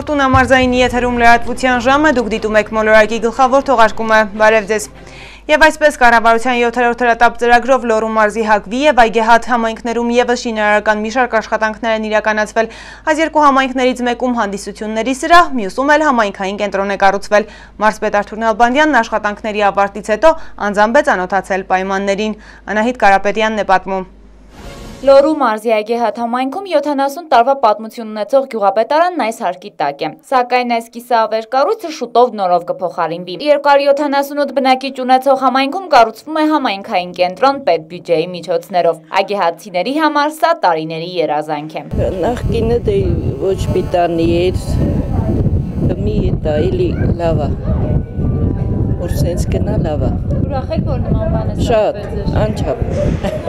Ֆորտունա մարզայինի եթերում լրատվության ժամը դուք դիտում եք մոլորակի գլխավոր թողարկումը, բարև ձեզ։ Եվ այսպես կառավարության 7-րդ հրատապ ծրագրով Լոռու մարզի Հակվի եւ Այգեհատ համայնքներում եւս շինարարական մի շարք աշխատանքներ են իրականացվել։ Այս երկու համայնքներից մեկում հանդիսությունների սրահ, մյուսում էլ համայնքային կենտրոն է կառուցվել։ Մարզպետ Արթուր Նալբանդյանն աշխատանքների ավարտից հետո անձամբ է ծանոթացել պայմաններին։ Անահիտ Կարապետյանն է պատմում։ Լորու մարզի այգեհատ համայնքում 70 տարվա պատմություն ունեցող գյուղապետարանն այս հարկի տակ է։ Սակայն այս կիսավեր կառույցը շուտով նորով կփոխարինվի։ 278 բնակիչ ունեցող համայնքում կառուցվում է համայնքային կենտրոն պետ բյուջեի միջոցներով։ Այգեհատցիների համար սա տարիների երազանք է։ Նախկինը դե ոչ պիտանի էր, մի դա էլի լավ է որ սենց գնա լավ է։ Ուրախ եք, որ նման բանը Շատ, անչափ։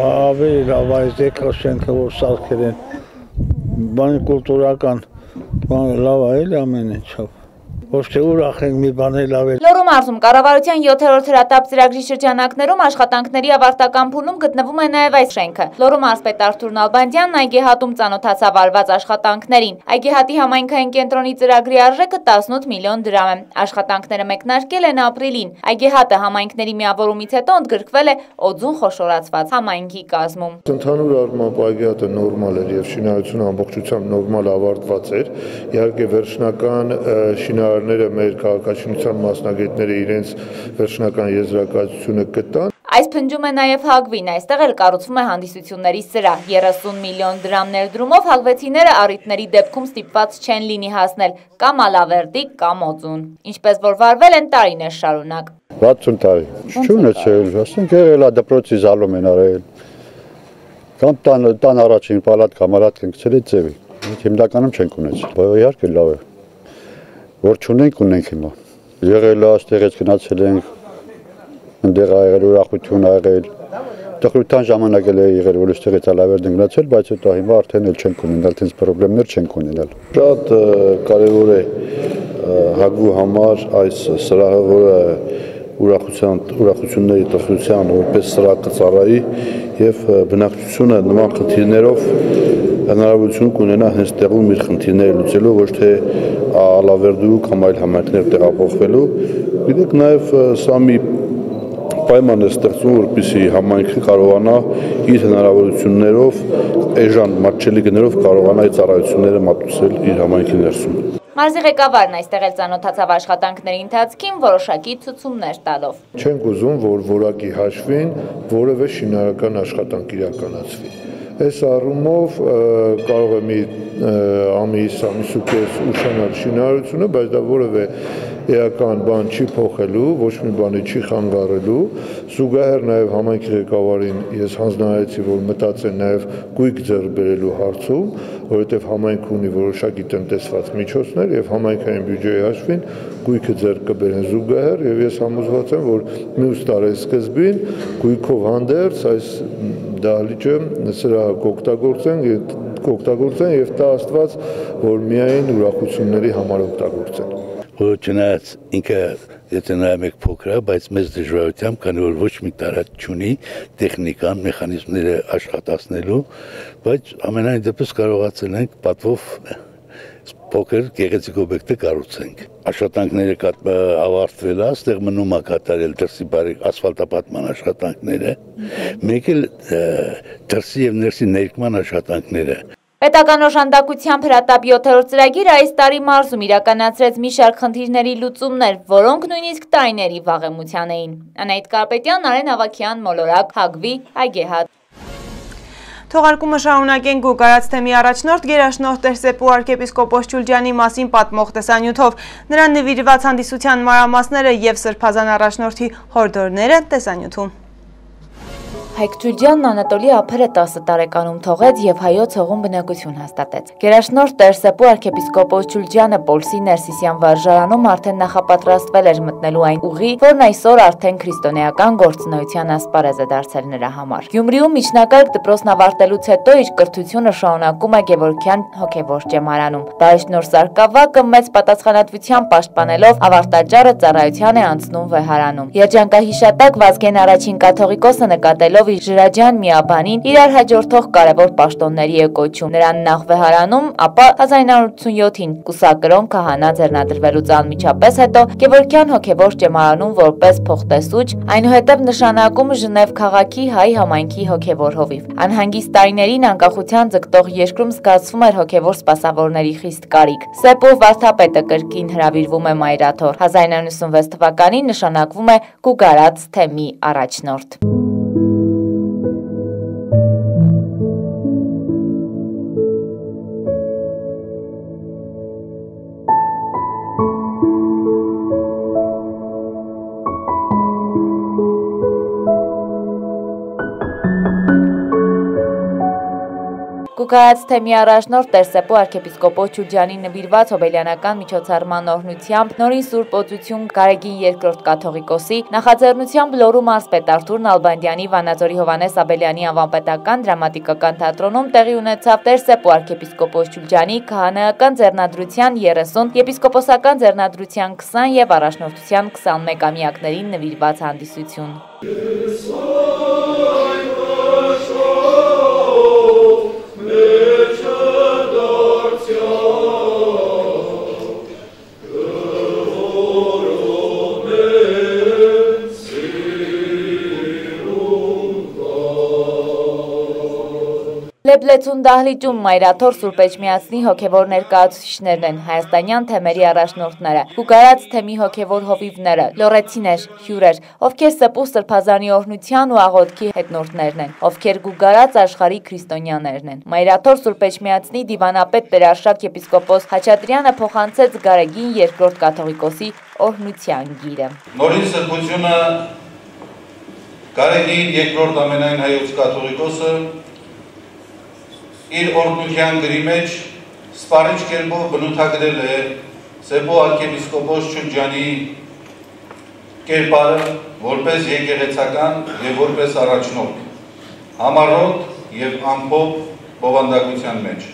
Ավելի լավ է դեքա շենքը, որ սարքել են։ Բանի կուլտուրական, բան լավ է էլի ամեն ինչով ոչ թե ուրախ ենք մի բաներ լավ է։ Լոռու մարզում կառավարության 7-րդ հրատապ ծրագրի շրջանակներում աշխատանքների ավարտական փուլում գտնվում է նաև այս շենքը։ Լոռու մարզպետ Արթուր Նալբանդյանն այգեհատում ծանոթացավ արված աշխատանքներին։ Այգեհատի համայնքային կենտրոնի ծրագրի արժեքը 18 միլիոն դրամ է։ Աշխատանքները մեկնարկել են ապրիլին։ Այգեհատը համայնքների միավորումից հետո ընդգրկվել է օձուն խոշորացված համայնքի կազմում։ Ընդհանուր առմամբ այգեհատը նորմալ էր եւ շինարարությունը ամբողջությամբ նորմալ ավարտված էր։ Իհարկե վերջնական շինարար նկարները մեր քաղաքաշինության մասնագետները իրենց վերջնական եզրակացությունը կտան Այս փնջում է նաև հագվին, այստեղ էլ կառուցվում է հանդիսությունների սրահ, 30 միլիոն դրամ ներդրումով հագվեցիները առիթների դեպքում ստիպված չեն լինի հասնել կամ ալավերդի կամ օծուն, ինչպես որ վարվել են տարիներ շարունակ։ 60 տարի, չունեցել, ասենք եղել է դպրոցի զալում են արել, կամ տան, տան առաջին պալատ կամ արատ ենք ցել է ձևի, հիմնականում չենք ունեցել, բայց իհարկե լավ է որ չունենք, ունենք հիմա։ Եղել է այստեղից գնացել ենք, ընդեղ ա եղել ուրախություն ա եղել։ Տխրության ժամանակ էլ է եղել, որ այստեղից ալավեր դնգնացել, բայց հետո հիմա արդեն էլ չենք ունենալ, տենց խնդիրներ չենք ունենալ։ Շատ կարևոր է հագու համար այս սրահը, որը ուրախության ուրախությունների տխրության որպես սրահ կծառայի եւ բնակչությունը նման խնդիրներով հնարավորություն կունենա հենց տեղում իր խնդիրները լուծելու, ոչ թե ալավերդու կամ այլ համայնքներ տեղափոխվելու։ Գիտեք, նաև սա մի պայման է ստեղծում, որպեսզի համայնքը կարողանա իր հնարավորություններով, էժան մատչելի գներով կարողանա այդ ծառայությունները մատուցել իր համայնքի ներսում։ Մարզի ղեկավարն այստեղ էլ ծանոթացավ աշխատանքների ընթացքին որոշակի ցուցումներ տալով։ Չենք ուզում, որ որակի հաշվին որևէ շինարարական աշխատանք իրականացվի Այս առումով կարող է մի ամիս, ամիս ու կես ուշանալ շինարարությունը, բայց դա որևէ էական բան չի փոխելու, ոչ մի բանի չի խանգարելու։ Զուգահեռ նաև համայնքի ղեկավարին ես հանձնարարեցի, որ մտածեն նաև գույք ձեռք բերելու հարցում, որովհետև համայնքը ունի որոշակի տնտեսված միջոցներ եւ համայնքային բյուջեի հաշվին գույքը ձեռք կբերեն զուգահեռ եւ ես համոզված եմ, որ մյուս տարի սկզբին գույքով հանդերձ այս դահլիճը սրա կօգտագործեն կօգտագործեն եւ տա Աստված, որ միայն ուրախությունների համար օգտագործեն որ չնայած ինքը եթե նայում եք փոքր է, բայց մեծ դժվարությամբ, քանի որ ոչ մի տարած չունի տեխնիկան, մեխանիզմները աշխատացնելու, բայց ամենայն դեպս կարողացել ենք պատվով փոքր գեղեցիկ օբյեկտը կառուցենք։ Աշխատանքները ավարտվել է, այստեղ մնում է կատարել դրսի բարի ասֆալտապատման աշխատանքները, մեկ էլ դրսի եւ ներսի ներկման աշխատանքները։ Պետական օժանդակությամբ հրատապ 7-րդ ծրագիրը այս տարի մարզում իրականացրեց մի շարք խնդիրների լուծումներ, որոնք նույնիսկ տարիների վաղեմության էին։ Անայդ Կարպետյան, Արեն Ավակյան, Մոլորակ, Հագվի, Այգեհատ։ Թողարկումը շարունակենք գուկարած թեմի առաջնորդ գերաշնորդ Տերսեպու արքեպիսկոպոս Չուլջյանի մասին պատմող տեսանյութով։ Նրան նվիրված հանդիսության մարամասները և սրպազան առաջնորդի հորդորները տեսանյութում։ Հայկ Ջուլջյանն Անատոլի ափերը 10 տարեկանում թողեց եւ հայոց հողում բնակություն հաստատեց։ Գերաշնորհ Տերսեպու arczepiskopos Ջուլջյանը Պոլսի Ներսիսյան վարժարանում արդեն նախապատրաստվել էր մտնելու այն ուղի, որն այսօր արդեն քրիստոնեական գործունեության ասպարեզ է դարձել նրա համար։ Գյումրիում միջնակարգ դպրոցն ավարտելուց հետո իր կրթությունը շարունակում է Գևորգյան հոգևոր ճեմարանում։ Բարիշնոր Սարգսակը մեծ պատասխանատվությամբ պաշտպանելով ավարտաճառը ծառայության է անցնում վեհարանում։ Երջանկահիշատակ Վազգեն առաջին կաթողիկոսը նկատելով Հովի Ժրաջյան Միաբանին իրար հաջորդող կարևոր պաշտոնների է կոչում։ Նրան նախ վեհարանում, ապա 1987-ին կուսակրոն քահանա ձեռնադրվելուց անմիջապես հետո Գևորգյան հոգևոր ճեմարանում որպես փոխտեսուչ, այնուհետև նշանակում Ժնև քաղաքի հայ համայնքի հոգևոր հովիվ։ Անհանգիստ տարիներին անկախության ձգտող երկրում զգացվում էր հոգևոր սպասավորների խիստ կարիք։ Սեպո վարդապետը կրկին հրավիրվում է Մայրաթոր 1996 թվականին նշանակվում է Գուգարած թեմի առաջնորդ։ Գուգարած թեմի առաջնորդ Տերսեպո arczepiskopos Ջուրջյանի նվիրված հոբելյանական միջոցառման օրհնությամբ նորին Սուրբ Օծություն Գարեգին II կաթողիկոսի նախաձեռնությամբ Լոռու մարզպետ Արթուր Նալբանդյանի Վանաձորի Հովանես Աբելյանի անվանպետական դրամատիկական թատրոնում տեղի ունեցավ Տերսեպո arczepiskopos Ջուրջյանի քահանայական ձեռնադրության 30, եպիսկոպոսական ձեռնադրության 20 եւ առաջնորդության 21 ամյակներին նվիրված հանդիսություն։ Լեբլեցուն դահլիճում Մայրաթոր Սուրբ Էջմիածնի հոգևոր ներկայացուցիչներն են, հայաստանյան թեմերի առաջնորդները, Գուգարած թեմի հոգևոր հովիվները, լորեցիներ, հյուրեր, ովքեր սպու սրբազանի օրհնության ու աղոթքի հետնորդներն են, ովքեր Գուգարած աշխարհի քրիստոնյաներն են։ Մայրաթոր Սուրբ Էջմիածնի դիվանապետ Տերարշակ եպիսկոպոս Խաչատրյանը փոխանցեց Գարեգին II կաթողիկոսի օրհնության գիրը։ Նորին սրբությունը Գարեգին II ամենայն հայոց կաթողիկոսը իր օրդնության գրի մեջ սպարիչ կերպով բնութագրել է Սեպո arczepiskopos Չուրջյանի կերպարը որպես եկեղեցական եւ որպես առաջնորդ համառոտ եւ ամփոփ բովանդակության մեջ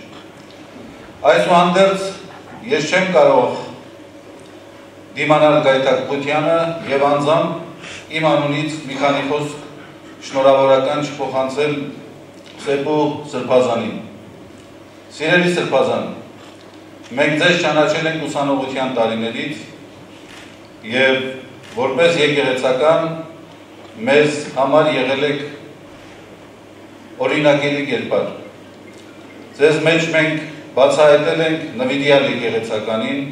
այսուհանդերձ ես չեմ կարող դիմանալ գայթակղությանը եւ անձամբ իմ անունից մի քանի խոսք շնորհավորական չփոխանցել Սեպու սրբազանին Սիրելի սրբազան, մենք ձեզ ճանաչել ենք ուսանողության տարիներից եւ որպես եկեղեցական մեզ համար եղել եք օրինակելի կերպար։ Ձեզ մեջ մենք բացահայտել ենք նվիդիալ եկեղեցականին,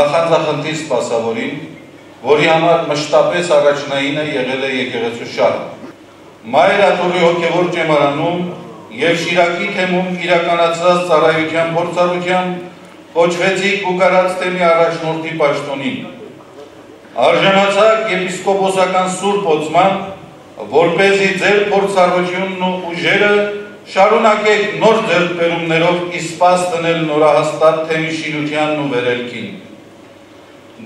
նախանձախնդիր սպասավորին, որի համար մշտապես առաջնայինը եղել է եկեղեցու շահը։ Մայրաթորի հոգևոր ճեմարանում եւ Շիրակի թեմում իրականացած ծառայության փորձառությամբ կոչվեցի Կուկարած թեմի առաջնորդի պաշտոնին։ Արժանացակ եպիսկոպոսական սուրբ օծման, որպեսզի ձեր փորձառությունն ու ուժերը շարունակեք նոր ձեռքբերումներով իսպաս դնել նորահաստատ թեմի շինությանն ու վերելքին։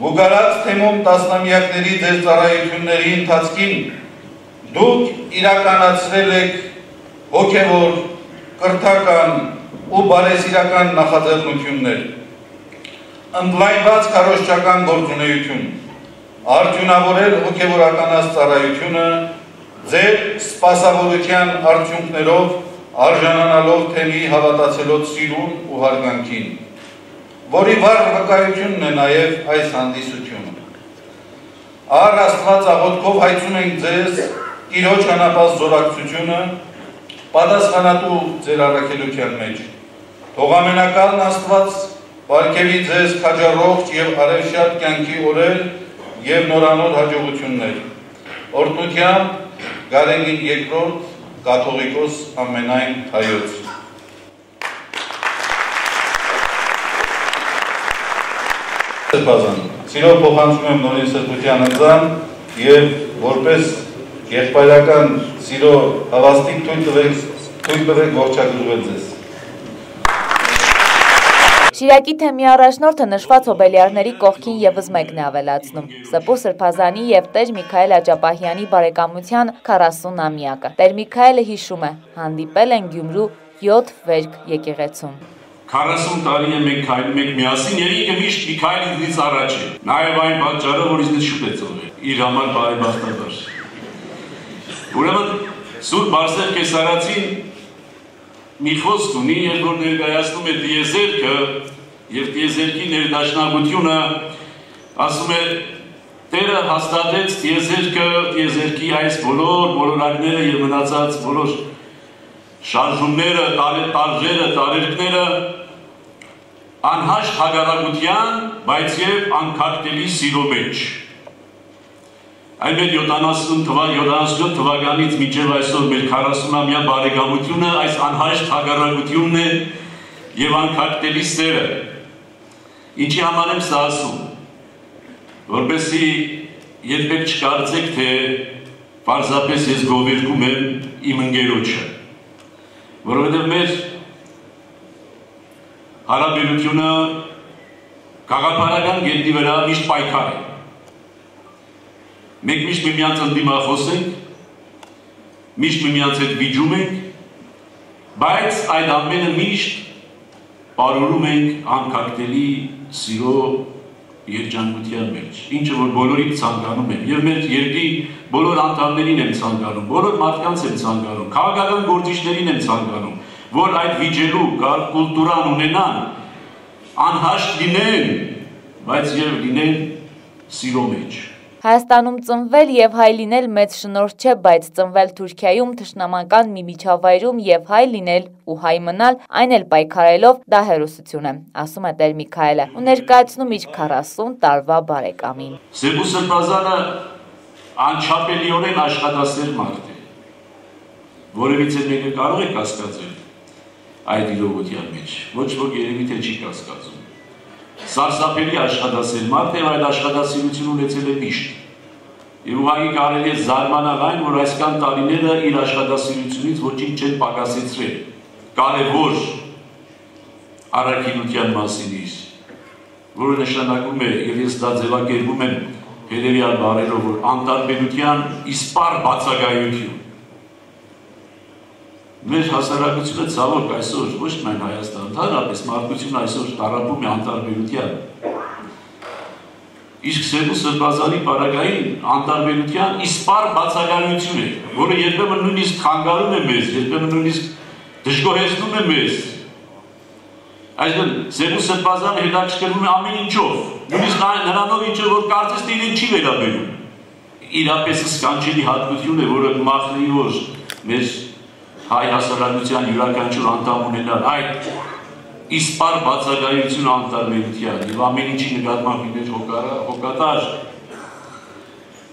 Գուգարած թեմում տասնամյակների ձեր ծառայությունների ընթացքին դուք իրականացրել եք հոգևոր, կրթական ու բարեսիրական նախաձեռնություններ, ընդլայնված քարոշչական գործունեություն, արդյունավորել հոգևորականած ծառայությունը ձեր սպասավորության արդյունքներով արժանանալով թեմի հավատացելով սիրուն ու հարգանքին, որի վառ վկայությունն է նաև այս հանդիսությունը։ Առ աստված աղոտքով հայցում ենք ձեզ իրոջ անապազ զորակցությունը պատասխանատու ձեր առաքելության մեջ։ Թող ամենակալն Աստված պարգևի ձեզ քաջառողջ եւ արևշատ կյանքի օրեր եւ նորանոր հաջողություններ։ Օրդությամբ Գարեգին երկրորդ կաթողիկոս ամենայն հայոց։ Սրբազան, սիրով փոխանցում եմ նորին սրբության ընձան եւ որպես եղբայրական սիրո հավաստիկ թույլ տվեք, թույլ տվեք ողջագրվել ձեզ։ Շիրակի թեմի առաջնորդը նշված հոբելյարների կողքին եւս մեկն է ավելացնում։ Սպուր Սրբազանի եւ Տեր Միքայել Աջապահյանի բարեկամության 40-ամյակը։ Տեր Միքայելը հիշում է, հանդիպել են Գյումրու 7 վերք եկեղեցում։ 40 տարի է մենք քայլում ենք միասին, երիկը միշտ Միքայել ինձնից առաջ է։ Նաև այն պատճառը, որ ինձ շուտ է ծնվել։ Իր համար բարեբախտաբար։ Ուրեմն Սուրբ Բարսեղ Կեսարացին մի խոսք ունի, երբ որ ներկայացնում է դիեզերքը եւ դիեզերքի ներդաշնակությունը, ասում է Տերը հաստատեց դիեզերքը, դիեզերքի այս բոլոր բոլորակները եւ մնացած բոլոր շարժումները, տարերերը, տարերկները անհաշտ հագարակության, բայց եւ անկարգելի սիրո մեջ։ Այն մեր 70 թվակ 77 թվականից մինչև այսօր մեր 40-ամյա բարեկամությունը այս անհաշտ հագարակությունն է եւ անկարգելի սերը։ Ինչի համար եմ սա ասում, որբեսի երբեք չկարծեք, թե պարզապես ես գովերգում եմ իմ ընկերոջը, որովհետև մեր հարաբերությունը գաղափարական գետնի վրա միշտ պայքար է։ Մենք միշտ միմյանց ընդդիմախոս ենք, միշտ միմյանց հետ վիճում ենք, բայց այդ ամենը միշտ պարուրում ենք անկակտելի սիրո երջանկության մեջ, ինչը որ բոլորի ցանկանում են, եւ մեր երկրի բոլոր անդամներին են ցանկանում, բոլոր մարդկանց են ցանկանում, քաղաքական գործիչներին են ցանկանում, որ այդ վիճելու կուլտուրան ունենան, անհաշտ լինեն, բայց եւ լինեն սիրո մեջ։ Հայաստանում ծնվել եւ հայ լինել մեծ շնորհ չէ, բայց ծնվել Թուրքիայում թշնամական մի միջավայրում եւ հայ լինել ու հայ մնալ, այն էլ պայքարելով դա հերոսություն է, ասում է Տեր Միքայելը։ Ու ներկայացնում իր 40 տարվա բարեկամին։ Սեբու Սրբազանը անչափելիորեն աշխատասեր մարդ է։ Որևիցե մեկը կարող է կասկածել այդ իրողության մեջ։ Ոչ ոք երևի թե չի կասկածում սարսափելի աշխատասեր մարդ է, այդ աշխատասիրություն ունեցել է միշտ։ Եվ ուղղակի կարելի է զարմանալ այն, որ այսքան տարիները իր աշխատասիրությունից ոչինչ չեն պակասեցրել։ Կարևոր առաքինության մասին իր, որը նշանակում է, եւ ես դա ձևակերպում եմ հետևյալ բառերով, որ անտարբերության իսպար բացակայություն մեր հասարակությունը ցավոք այսօր ոչ միայն Հայաստան, ընդհանրապես մարդկությունը այսօր տարապում է անտարբերության։ Իսկ Սերու Սրբազանի պարագային անտարբերության իսպար բացակայություն է, որը երբեմն նույնիսկ խանգարում է մեզ, երբեմն նույնիսկ դժգոհեցնում է մեզ։ Այսինքն Սերու Սրբազանը հետաքրքրվում է ամեն ինչով, նույնիսկ նրանով ինչը որ կարծես թե իրեն չի վերաբերում։ Իրապես սկանչելի հատկություն է, որը մախնի որ մեր հայ հասարակության յուրաքանչյուր անդամ ունենալ այդ իսպար բացակայություն անտարբերության եւ ամեն ինչի նկատմամբ հոգարա հոգատար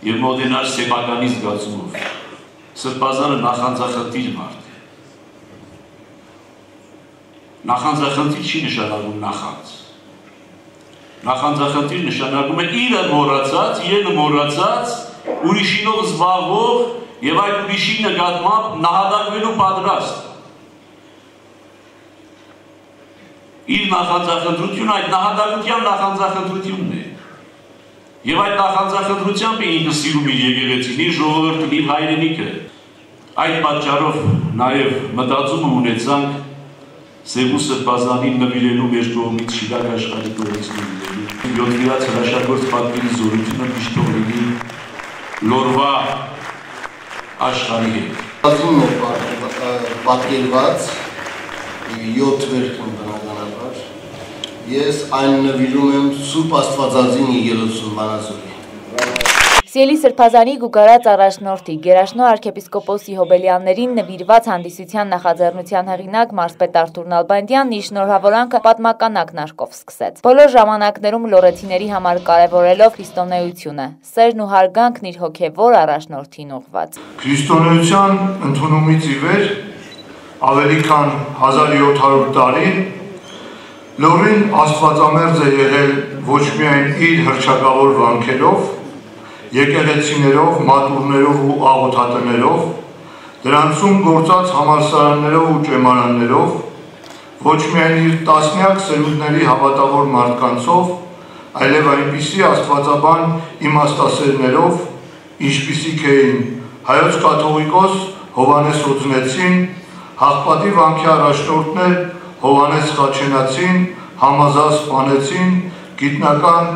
եւ մոդենար սեփականի զգացումով սրբազանը նախանձախնդիր մարդ նախանձախնդիր չի նշանակում նախանձ նախանձախնդիր նշանակում է իրը մոռացած իրեն մոռացած ուրիշինով զբաղվող եւ այդ ուրիշի նկատմամբ նահատակվելու պատրաստ։ Իր նախանձախնդրությունը այդ նահատակության նախանձախնդրությունն է։ Եվ այդ նախանձախնդրությամբ է ինքը սիրում իր եկեղեցին, իր ժողովուրդն, իր հայրենիքը։ Այդ պատճառով նաև մտածումը ունեցանք Սևու Սրբազանին նվիրելու մեր կողմից Շիրակ աշխարհի կողմից նվիրելու։ 7 հրաշագործ պատկերի զորությունը միշտ լինի լորվա աշխարհի հետ։ Ասում է պատկերված 7 վերքն բնականաբար։ Ես այն նվիրում եմ Սուրբ Աստվածածին եկեղեցու Վանազորի։ Սիելի Սրբազանի գուգարած առաջնորդի Գերաշնո arczepiskopos Հոբելյաններին նվիրված հանդիսության նախաձեռնության հեղինակ մարզպետ Արթուր Նալբանդյանն իր շնորհավորանքը պատմական ակնարկով սկսեց։ Բոլոր ժամանակներում լորեցիների համար կարևորելով քրիստոնեությունը, սերն ու հարգանքն իր հոգևոր առաջնորդին ուղված։ Քրիստոնեության ընդունումից ի վեր ավելի քան 1700 տարի Լորին աստվածամերձ է եղել ոչ միայն իր հրճակավոր վանքերով, եկեղեցիներով, մատուրներով ու աղոթատներով, դրանցում գործած համալսարաններով ու ճեմարաններով, ոչ միայն իր տասնյակ սերունդների հավատավոր մարդկանցով, այլև այնպիսի աստվածաբան իմաստասերներով, ինչպիսիք էին հայոց կաթողիկոս Հովանես Օձնեցին, հաղպատի վանքի առաջնորդներ Հովանես Խաչենացին, Համազա Սպանեցին, գիտնական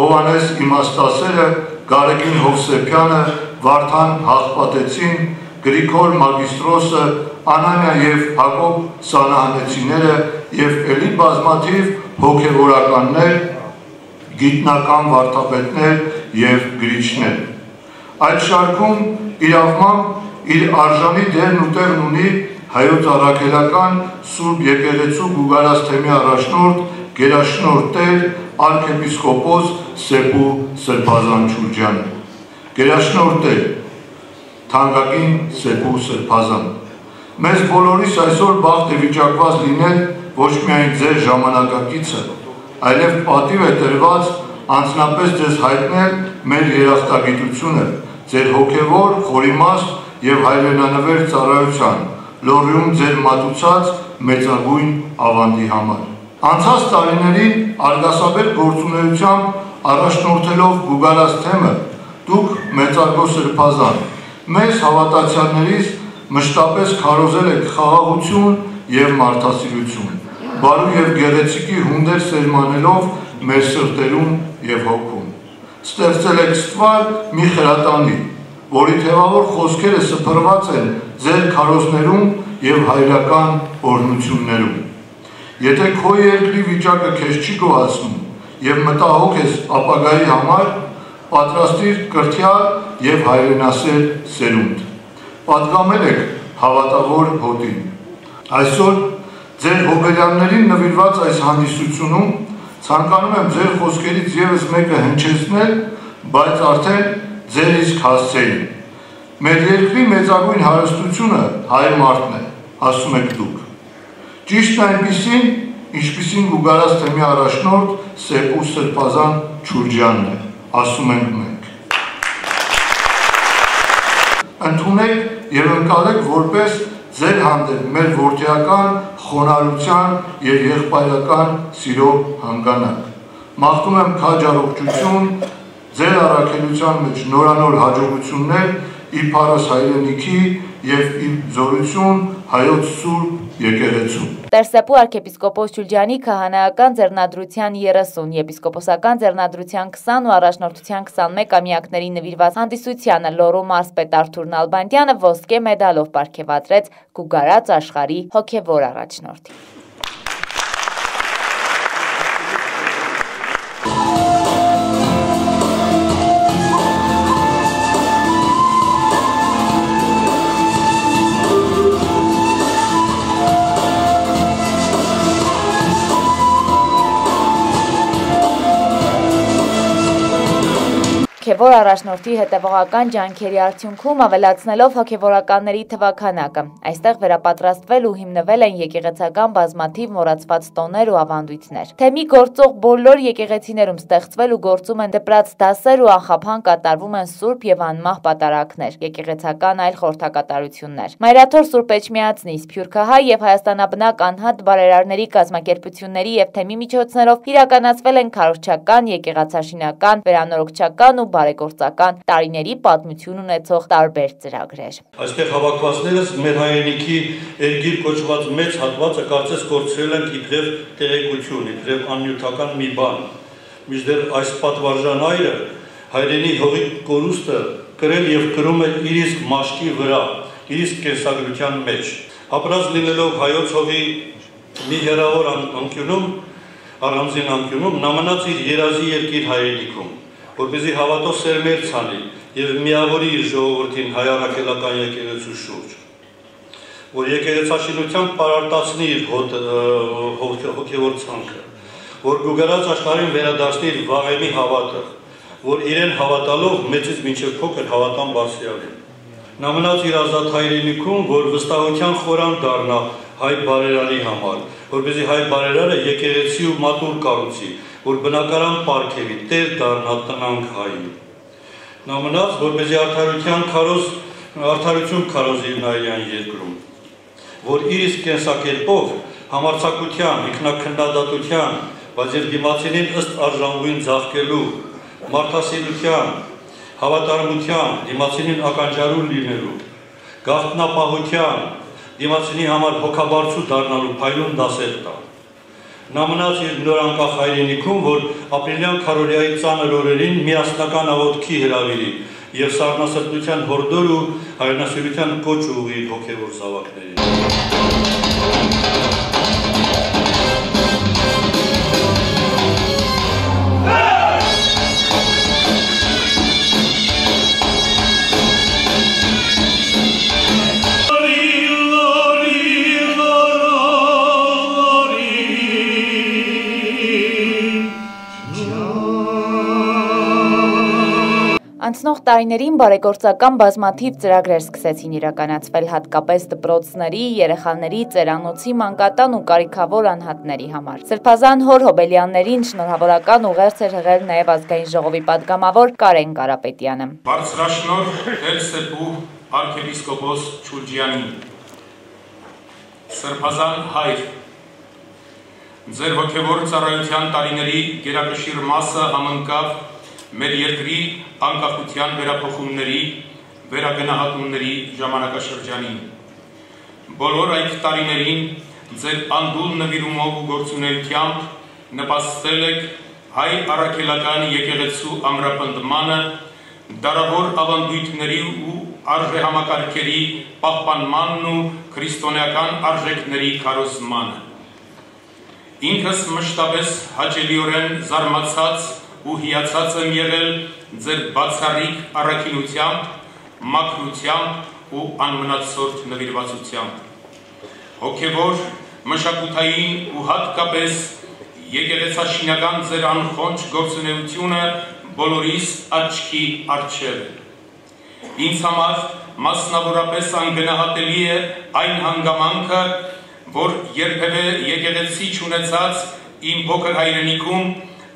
Հովանես իմաստասերը Գարեգին Հովսեփյանը, Վարդան Հաղպատեցին, Գրիգոր Մագիստրոսը, Անանյա եւ Հակոբ Սանահանեցիները եւ ելի բազմաթիվ հոգեվորականներ, գիտնական վարդապետներ եւ գրիչներ։ Այդ շարքում իրավմամբ իր արժանի դերն ու տեղն ունի հայոց առաքելական Սուրբ Եկեղեցու Գուգարաս թեմի առաջնորդ Գերաշնորհ Տեր arczepiskopos Սեպու Սրբազան Չուրջյանը։ Գերաշնորհ Տեր թանկագին Սեպու Սրբազան։ Մեզ բոլորիս այսօր բախտ է վիճակված լինել ոչ միայն ձեր ժամանակակիցը, այլև պատիվ է տրված անձնապես ձեզ հայտնել մեր երախտագիտությունը, ձեր հոգևոր, խորիմաստ եւ հայրենանվեր ծառայության, լորիում ձեր մատուցած մեծագույն ավանդի համար։ Անցած տարիներին արգասաբեր գործունեությամբ առաջնորդելով Գուգարաս թեմը, դուք մեծարգո սրբազան, մեզ հավատացյալներից մշտապես քարոզել եք խաղաղություն եւ մարդասիրություն, բարու եւ գեղեցիկի հունդեր սերմանելով մեր սրտերում եւ հոգում։ Ստեղծել եք ստվար մի խրատանի, որի թևավոր խոսքերը սփռված են ձեր քարոզներում եւ հայրական օրնություններում։ Եթե քո երկրի վիճակը քեզ չի գոհացնում եւ մտահոգ ես ապագայի համար, պատրաստիր կրթյալ եւ հայրենասեր սերունդ։ Պատգամել եք հավատավոր հոտին։ Այսօր ձեր հոբելյաններին նվիրված այս հանդիսությունում ցանկանում եմ ձեր խոսքերից եւս մեկը հնչեցնել, բայց արդեն ձեր իսկ հասցեին։ Մեր երկրի մեծագույն հարստությունը հայ մարդն է, ասում եք դուք ճիշտ այնպիսին, ինչպիսին Լուգարաս թեմի առաջնորդ Սերկու Սրբազան Չուրջյանն է, ասում ենք մենք։ Ընդունեք եւ ընկալեք որպես ձեր հանդեպ մեր ворթիական խոնարհության եւ եղբայրական սիրո հանգանակ։ Մաղթում եմ քաջ առողջություն, ձեր առաքելության մեջ նորանոր հաջողություններ իբարս հայրենիքի եւ իմ զորություն հայոց սուրբ եկեղեցու Տերսեպու arczepiskopos Ջուլջյանի քահանայական ձեռնադրության 30, եպիսկոպոսական ձեռնադրության 20 ու առաջնորդության 21 ամյակների նվիրված հանդիսությանը Լոռու մարզպետ Արթուր Նալբանդյանը ոսկե մեդալով ապարգևատրեց Գուգարած աշխարհի հոգևոր առաջնորդին։ հոգևոր առաջնորդի հետևողական ջանքերի արդյունքում ավելացնելով հոգևորականների թվականակը։ Այստեղ վերապատրաստվել ու հիմնվել են եկեղեցական բազմաթիվ մոռացված տոներ ու ավանդույթներ։ Թեմի գործող բոլոր եկեղեցիներում ստեղծվել ու գործում են դպրաց դասեր ու անխափան կատարվում են սուրբ եւ անմահ պատարակներ, եկեղեցական այլ խորհրդակատարություններ։ Մայրաթոր Սուրբ Էջմիածնի, Սփյուռքահայ եւ Հայաստանաբնակ անհատ բարերարների կազմակերպությունների եւ թեմի միջոցներով իրականացվել են քարոզչական, եկեղեցաշինական, վերանորոգչական ու բարեգործական տարիների պատմություն ունեցող տարբեր ծրագրեր։ Այստեղ հավաքվածներս մեր հայրենիքի երգիր կոչված մեծ հատվածը կարծես կորցրել են իբրև տեղեկություն, իբրև աննյութական մի բան։ Միշտեր այս պատվարժան այրը հայրենի հողի կորուստը կրել եւ կրում է իր իսկ մաշկի վրա, իր իսկ կենսագրության մեջ։ Ապրած լինելով հայոց հողի մի հերավոր անկյունում, առանձին անկյունում, նա մնաց իր երազի երկիր հայրենիքում որպեսզի հավատով սերմեր ցանի եւ միավորի իր ժողովրդին հայարակելական եկեղեցու շուրջ որ եկեղեցաշինությամբ պարարտացնի իր հոգևոր ցանքը որ գուգարած աշխարհին վերադարձնի իր վաղեմի հավատը որ իրեն հավատալով մեծից մինչև փոքր հավատան բարձրյալին նա մնաց իր ազատ հայրենիքում որ վստահության խորան դառնա հայ բարերարի համար որպեսզի հայ բարերարը եկեղեցի ու մատուր կառուցի որ բնակարան պարգևի, տեր դառնա տնանք հայի։ Նա մնաց, որպեսզի արդարության քարոզ արդարություն քարոզի նայյան երկրում, որ իր իսկ կենսակերպով համարցակության, ինքնակնդադատության, բայց եւ դիմացինին ըստ արժանվույն ձախկելու, մարդասիրության, հավատարմության, դիմացինին ականջարու լինելու, գաղտնապահության, դիմացինի համար հոգաբարձու դառնալու փայլուն դասեր տա։ Նա մնաց իր նոր անկախ հայրենիքում, որ ապրիլյան քարորիայի ծանր օրերին միասնական աղոթքի հրավիրի եւ սառնասրտության հորդոր ու հայրենասիրության կոչ ուղի հոգեվոր զավակներին։ Անցնող տարիներին բարեգործական բազմաթիվ ծրագրեր սկսեցին իրականացվել հատկապես դպրոցների, երեխաների, ծերանոցի, մանկատան ու կարիքավոր անհատների համար։ Սրբազան հոր Հոբելյաններին շնորհավորական ուղերձ էր հղել նաև ազգային ժողովի падգամավոր Կարեն Կարապետյանը։ Բարձրաշնոր Հերսեփու arczepiskopos Չուլջյանին։ Սրբազան հայր Ձեր ոգևոր ծառայության տարիների գերակշիռ մասը համընկավ մեր երկրի անկախության վերափոխումների, վերագնահատումների ժամանակաշրջանին։ Բոլոր այդ տարիներին ձեր անդուլ նվիրումով ու գործունեությամբ նպաստել եք հայ առաքելական եկեղեցու ամրապնդմանը, դարավոր ավանդույթների ու արժեհամակարգերի պահպանմանն ու քրիստոնեական արժեքների քարոզմանը։ Ինքս մշտապես հաճելիորեն զարմացած ու հիացած եմ եղել ձեր բացառիկ առաքինությամբ, մաքրությամբ ու անմնացորդ նվիրվածությամբ։ Հոգևոր, մշակութային ու հատկապես եկեղեցաշինական ձեր անխոնջ գործունեությունը բոլորիս աչքի առջև է։ Ինձ համար մասնավորապես անգնահատելի է այն հանգամանքը, որ երբևէ եկեղեցի չունեցած իմ փոքր հայրենիքում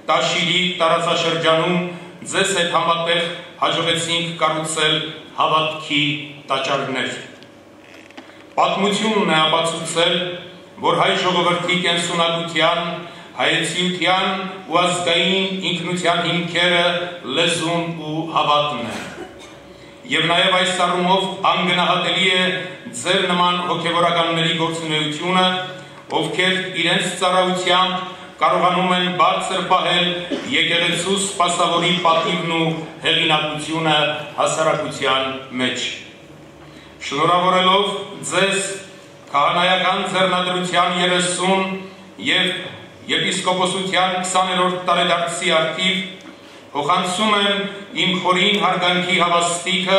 Տաշիրի տարածաշրջանում ձեզ հետ համատեղ հաջողեցինք կառուցել հավատքի տաճարներ։ Պատմությունն է ապացուցել, որ հայ ժողովրդի կենսունակության, հայեցիության ու ազգային ինքնության հիմքերը լեզուն ու հավատն է։ Եվ նաև այս առումով անգնահատելի է ձեր նման հոգևորականների գործունեությունը, ովքեր իրենց ծառայությամբ կարողանում են բարձր պահել եկեղեցու սպասավորի պատիվն ու հեղինակությունը հասարակության մեջ։ Շնորհավորելով ձեզ քահանայական ձեռնադրության 30 եւ եպիսկոպոսության 20-րդ տարեդարձի արդիվ հոխանցում եմ իմ խորին հարգանքի հավաստիքը,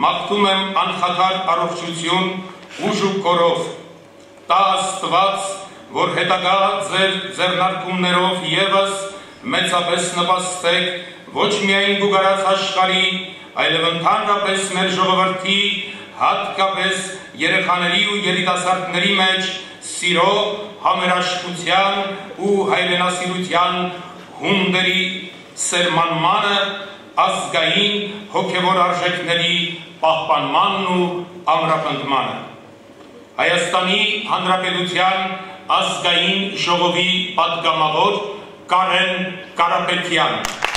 մաղթում եմ անխաթար առողջություն ուժ ու կորով, տա աստված որ հետագա ձեր ձեռնարկումներով եւս մեծապես նպաստեք ոչ միայն գուգարած աշխարհի, այլև ընդհանրապես մեր ժողովրդի, հատկապես երեխաների ու երիտասարդների մեջ սիրո, համերաշխության ու հայրենասիրության հումդերի սերմանմանը, ազգային հոգևոր արժեքների պահպանմանն ու ամրապնդմանը։ Հայաստանի Հանրապետության ազգային ժողովի պատգամավոր Կարեն Կարապետյան։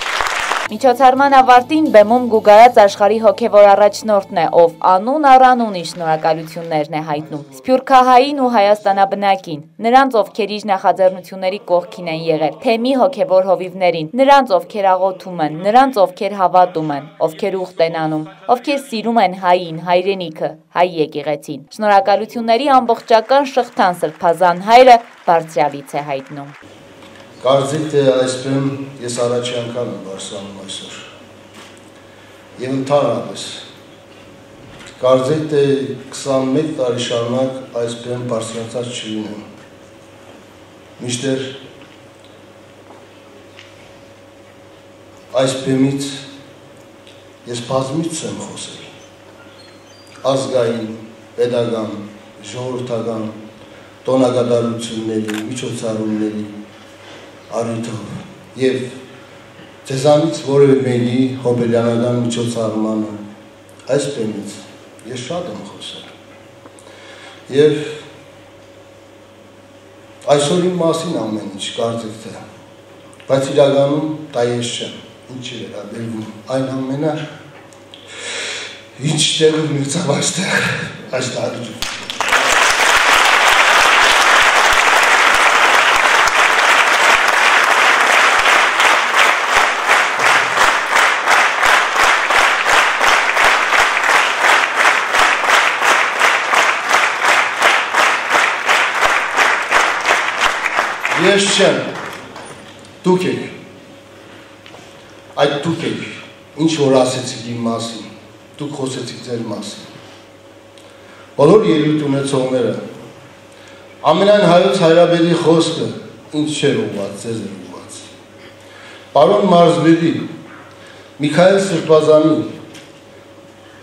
Միջոցառման ավարտին բեմում գուգարած աշխարհի հոգևոր առաջնորդն է, ով անուն առանունի շնորհակալություններն է հայտնում։ Սփյուռքահային ու Հայաստանաբնակին, նրանց ովքեր իր նախաձեռնությունների կողքին են եղել, թեմի հոգևոր հովիվներին, նրանց ովքեր աղոթում են, նրանց ովքեր հավատում են, ովքեր ուխտ են անում, ովքեր սիրում են հային, հայրենիքը, հայ եկեղեցին։ Շնորհակալությունների ամբողջական շղթան Սրբազան հայրը բարձրալից է հայտնում։ Կարծիք թե այսպես ես առաջի անգամ եմ Բարսանում այսօր։ Եվ ընդհանրապես կարծիք թե 21 տարի շարունակ այսպես բարձրացած չլինեմ։ Միշտեր այս բեմից ես բազմից եմ խոսել ազգային, pedagogan, ժողովրդական տոնագադարությունների, միջոցառումների առիթով եւ ձեզանից որևէ մեկի հոբելյանական միջոցառմանը այս բեմից ես շատ եմ խոսել եւ այսօր իմ մասին ամեն ինչ կարծեք թե բայց իրականում դա ես չեմ ինչի վերաբերվում այն ամենը ինչ տեղ ունեցավ այստեղ այս տարիքում ես չեմ։ Դուք եք։ Այդ դուք եք, ինչ որ ասեցիք իմ մասին, դուք խոսեցիք ձեր մասին։ Բոլոր ելույթ ունեցողները ամենայն հայոց հայրաբերի խոսքը ինչ չէր ուղված, ձեզ էր ուղված։ Պարոն Մարզբեդի, Միքայել Սրբազանի,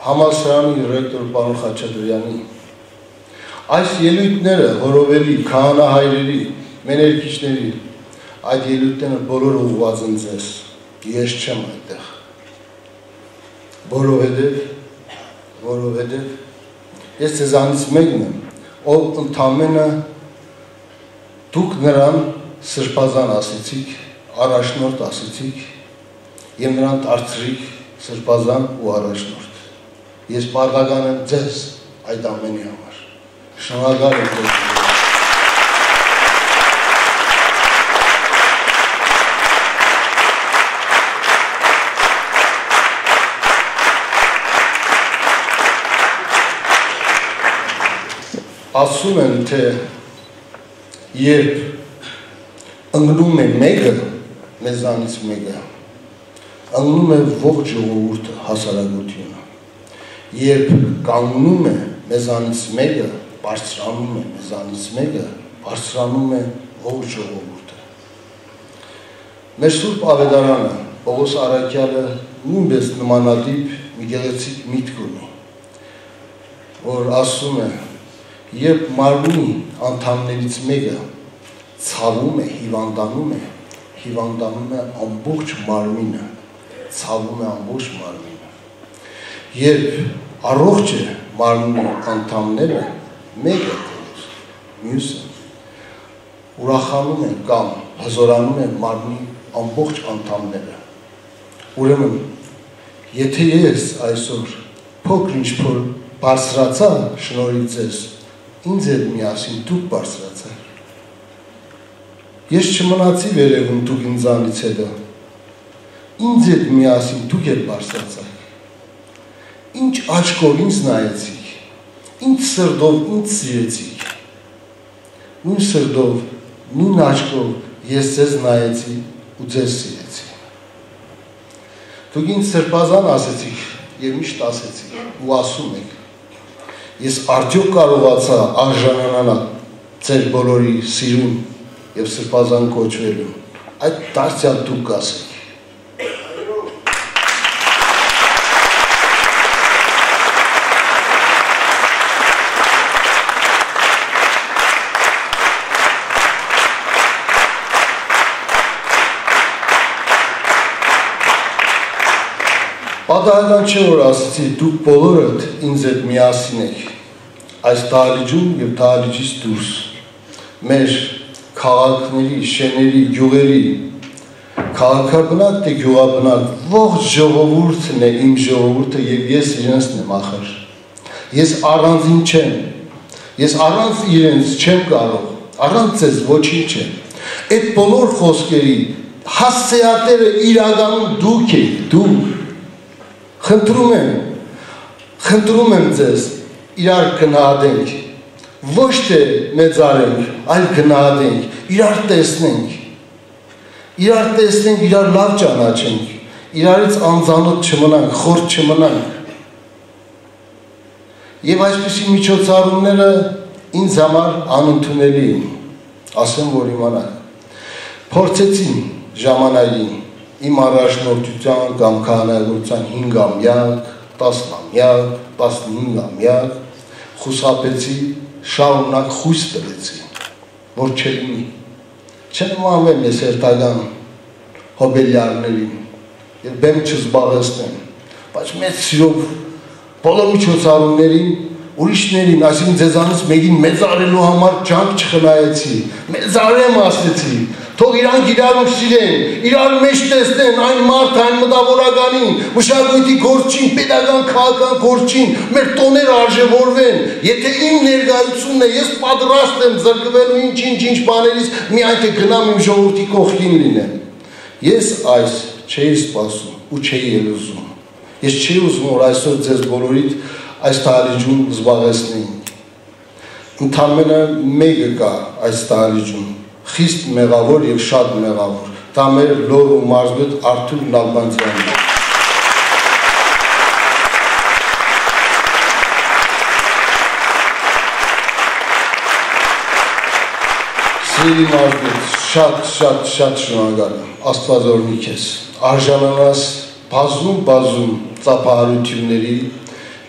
համալսարանի ռեկտոր պարոն Խաչատրյանի, այս ելույթները հորովելի, քահանահայրերի, մեներքիչների, այդ ելույթները բոլոր ուղված են ձեզ, ես չեմ այդտեղ։ Որովհետև, որովհետև ես ձեզանից մեկն եմ, ով ընդամենը դուք նրան սրբազան ասեցիք, առաջնորդ ասեցիք եւ նրան դարձրիք սրբազան ու առաջնորդ։ Ես բարգական եմ ձեզ այդ ամենի համար։ Շնորհակալ եմ ձեզ։ ասում են, թե երբ ընգնում է մեկը, մեզանից մեկը, ընգնում է ողջ ժողովուրդը հասարակությունը։ Երբ կանգնում է մեզանից մեկը, բարձրանում է մեզանից մեկը, բարձրանում է ողջ ժողովուրդը։ Մեր Սուրբ Ավետարանը Պողոս Արաքյալը նույնպես նմանատիպ մի գեղեցիկ միտք ունի, որ ասում է երբ մարմնի անդամներից մեկը ցավում է, հիվանդանում է, հիվանդանում է ամբողջ մարմինը, ցավում է ամբողջ մարմինը։ Երբ առողջ է մարմնի անդամները, մեկը դուրս, մյուսը ուրախանում են կամ հզորանում են մարմնի ամբողջ անդամները։ Ուրեմն, եթե ես այսօր փոքր բարձրացա շնորհիվ ձեզ, ինձ հետ միասին դուք բարձրացար։ Ես չմնացի վերևում դուք ինձանից հետո։ Ինձ հետ միասին դուք եք բարձրացար։ Ինչ աչքով ինձ նայեցիք, ինչ սրդով ինձ սիրեցիք։ Նույն սրդով, նույն աչքով ես ձեզ նայեցի ու ձեզ սիրեցի։ Դուք ինձ սրբազան ասեցիք եւ միշտ ասեցիք ու ասում եք ես արդյոք կարողացա արժանանալ ձեր բոլորի սիրուն եւ սրբազան կոչվելու այդ դարձյալ դուք կասեք Պատահական չէ որ ասացի դուք բոլորդ ինձ հետ միասին եք այս դահլիճում եւ դահլիճից դուրս մեր քաղաքների, շեների, գյուղերի քաղաքաբնակ թե գյուղաբնակ ողջ ժողովուրդն է իմ ժողովուրդը եւ ես իրենցն եմ ախր ես առանձին չեմ ես առանց իրենց չեմ կարող առանց ձեզ ոչինչ չեմ այդ բոլոր խոսքերի հասցեատերը իրականում դուք եք դուք խնդրում եմ խնդրում եմ ձեզ իրար գնահատենք, ոչ թե մեծարենք, այլ գնահատենք, իրար տեսնենք, իրար տեսնենք, իրար լավ ճանաչենք, իրարից անձանոտ չմնանք, խորտ չմնանք։ Եվ այսպիսի միջոցառումները ինձ համար անընդունելի են, ասեմ, որ իմանաք։ Փորձեցին ժամանակին իմ առաջնորդության կամ քահանայության 5-ամյակ, 10-ամյակ, 15-ամյակ խուսափեցի, շարունակ խույս տվեցի, որ չլինի։ Չնմանվեմ ես երթական հոբելյարներին, եւ բեմ չզբաղեցնեմ, բայց մեծ սիրով բոլոր միջոցառումներին ուրիշներին, այսինքն ձեզանից մեկին մեծարելու համար ջանք չխնայեցի, մեծարեմ ասեցի, թող իրանք իրարով սիրեն, իրար մեջ տեսնեն այն մարդ, այն մտավորականին, մշակույթի գործին, պետական քաղաքական գործին, մեր տոները արժևորվեն, եթե իմ ներկայությունն է, ես պատրաստ եմ զրկվելու ինչ-ինչ ինչ բաներից, միայն թե գնամ իմ ժողովրդի կողքին լինեմ։ Ես այս չէի սպասում ու չէի ելուզում։ Ես չի ուզում որ այսօր ձեզ բոլորիդ այս տարիջում զբաղեցնեին։ Ընդամենը մեկը կա այս տարիջում խիստ մեղավոր եւ շատ մեղավոր։ Դա մեր լոր ու մարզգոտ Արթուր Նալբանդյանն է։ Սիրելի մարզգոտ, շատ շատ շատ շնորհակալ եմ։ Աստված օրհնի քեզ։ Արժանանաս բազում բազում ծափահարությունների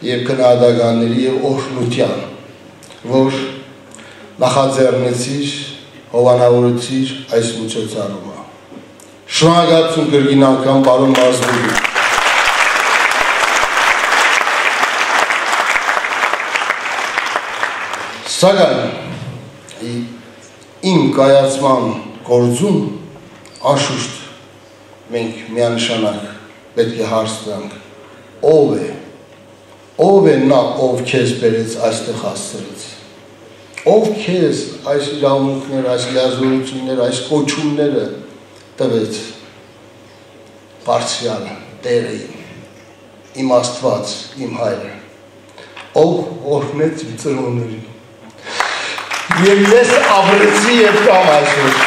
եւ քննադատանների եւ օրհնության, որ նախաձեռնեցիր, հովանավորեցիր այս միջոցառումը։ Շնորհակալություն կրկին անգամ պարոն Մարզբուրի։ Սակայն իմ կայացման գործում անշուշտ մենք միանշանակ պետք է հարց տանք ով է ով է նա ով քեզ բերեց այստեղ հասցրեց ով քեզ այս իրավունքները այս լիազորությունները այս կոչումները տվեց բարձրալ Տերը իմ Աստված իմ հայրը ով օրհնեց իմ ծնողներին եւ ես ապրեցի եւ կամ այսօր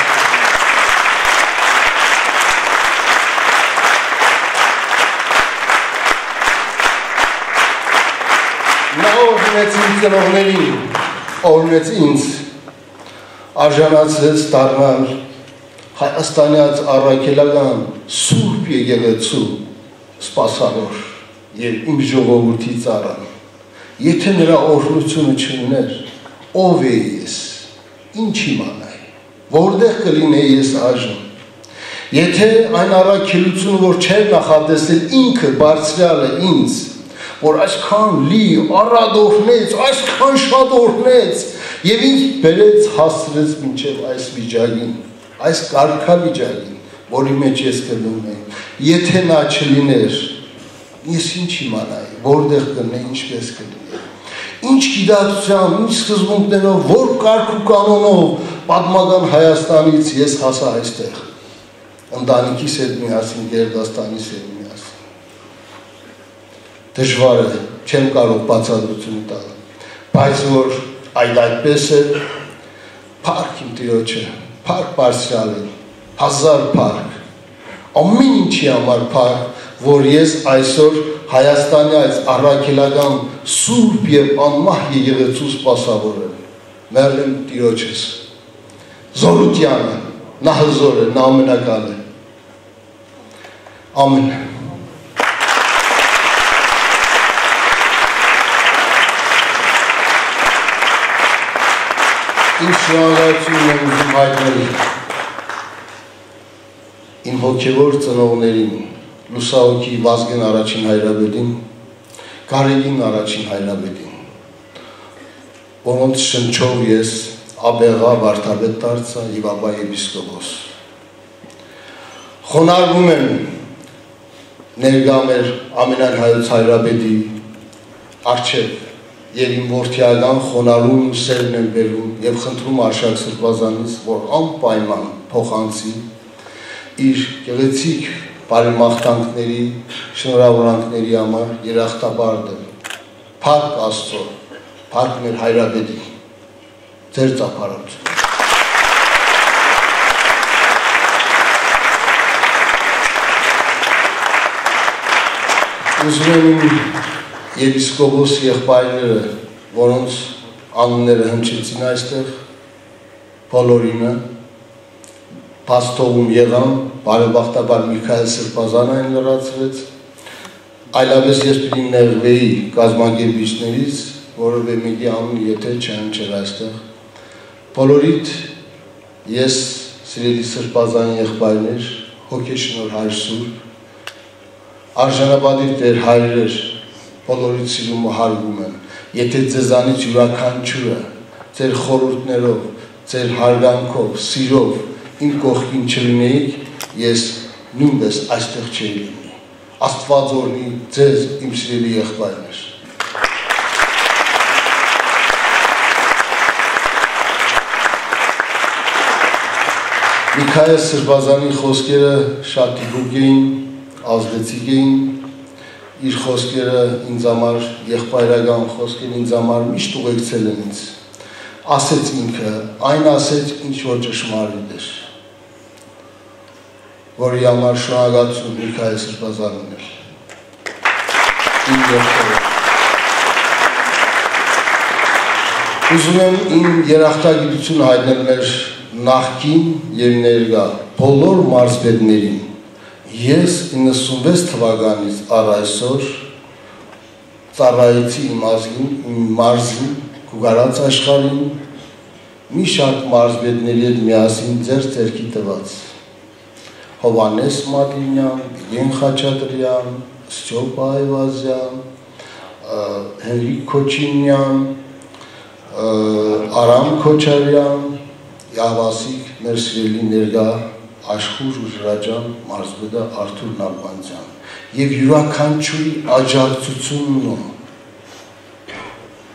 նա օրհնեց իմ օրհնեց ինձ արժանացրեց դառնալ Հայաստանյաց առաքելական սուրբ եկեղեցու սպասավոր եւ իմ ժողովրդի ծառան եթե նրա օրհնությունը չուներ ով է ես ինչ իմանայի որտեղ կլինեի ես այժմ եթե այն առաքելությունը որ չէր նախատեսել ինքը բարձրալը ինձ որ այսքան լի առադ օրհնեց այսքան շատ օրհնեց եւ ինձ բերեց հասցրեց մինչեւ այս վիճակին այս կարգավիճակին, որի մեջ ես գնում եմ, եթե նա չլիներ, ես ինչ իմանայի, որտեղ կնե, ինչպես կլինի։ Ինչ գիտակցությամբ, ինչ սկզբունքներով, որ կարգ ու կանոնով պատմական Հայաստանից ես հասա այստեղ։ Ընտանիքիս հետ միասին, Գերդաստանից հետ Դժվար է, չեմ կարող բացատրություն տալ, բայց որ այդ այդպես է, փառք իմ Տիրոջը, փառք բարձրալին, հազար փառք, ամեն ինչի համար փառք, որ ես այսօր Հայաստանի այս առաքելական սուրբ եւ անմահ եկեղեցու սպասավոր եմ։ Մերլեմ Տիրոջս։ Զորությանը, նա հզոր է, նա ամենակալ է։ Ամեն։ Ինչ շնորհակալություն եմ ուզում հայտնել իմ հոգևոր ծնողներին, լուսահոգի Վազգեն առաջին հայրաբեդին, Կարելին առաջին հայրաբեդին, որոնց շնչով ես աբեղա վարդապետ դարձա եւ ապա եպիսկոպոս։ Խոնարհվում եմ ներկա մեր ամենայն հայոց հայրաբեդի արչև եւ իմ ворթիալան խոնարհու սերն եմ բերում եւ խնդրում արշակ Սրբազանից, որ անպայման փոխանցի իր գեղեցիկ բարեմաղթանքների, շնորհավորանքների համար երախտաբարդը։ Փառք Աստծո, փառք մեր հայրապետի։ Ձեր ծափարած։ Ուզում եմ եպիսկոպոս եղբայրները, որոնց անունները հնչեցին այստեղ, բոլորինը, պաստողում եղան, բարեբախտաբար Միքայել Սրբազանը այն լրացրեց, այլապես ես պիտի նեղվեի կազմակերպիչներից, որովե մեկի անուն եթե չհնչեր այստեղ։ Բոլորիդ ես սիրելի Սրբազան եղբայրներ, հոգեշնոր հայր Սուրբ, արժանապատիվ Տեր հայրեր, բոլորից սիրում ու հարգում եմ։ Եթե ձեզանից յուրաքանչյուրը ձեր խորհուրդներով, ձեր հարգանքով, սիրով իմ կողքին չլինեիք, ես նույնպես այստեղ չէի լինի։ Աստված օրհնի ձեզ իմ սիրելի եղբայրներ։ Միքայել Սրբազանի խոսքերը շատ դիպուկ էին, ազդեցիկ էին, իր խոսքերը ինձ համար, եղբայրական խոսքերը ինձ համար միշտ ուղեկցել են ինձ։ ասեց ինքը, այն ասեց, ինչ որ ճշմարիտ էր։ Որի համար շնորհակալություն Միքայել Սրբազանին էր։ երկրորդ Ուզում եմ իմ երախտագիտությունը հայտնել մեր նախկին եւ ներկա բոլոր մարզպետներին։ Ես 96 թվականից առ այսօր ծառայեցի իմ ազգին, իմ մարզին, գուգարած աշխարհին մի շարք մարզպետների հետ միասին ձեր ձերքի տված։ Հովանես Մատինյան, Գեն Խաչատրյան, Ստյոպ Այվազյան, Հենրիկ Քոչինյան, Արամ Քոչարյան, Յավասիկ, մեր սիրելի ներգա աշխուժ ու ժրաջան մարզպետը Արթուր Նալբանդյան եւ յուրաքանչյուրի աջակցությունն ու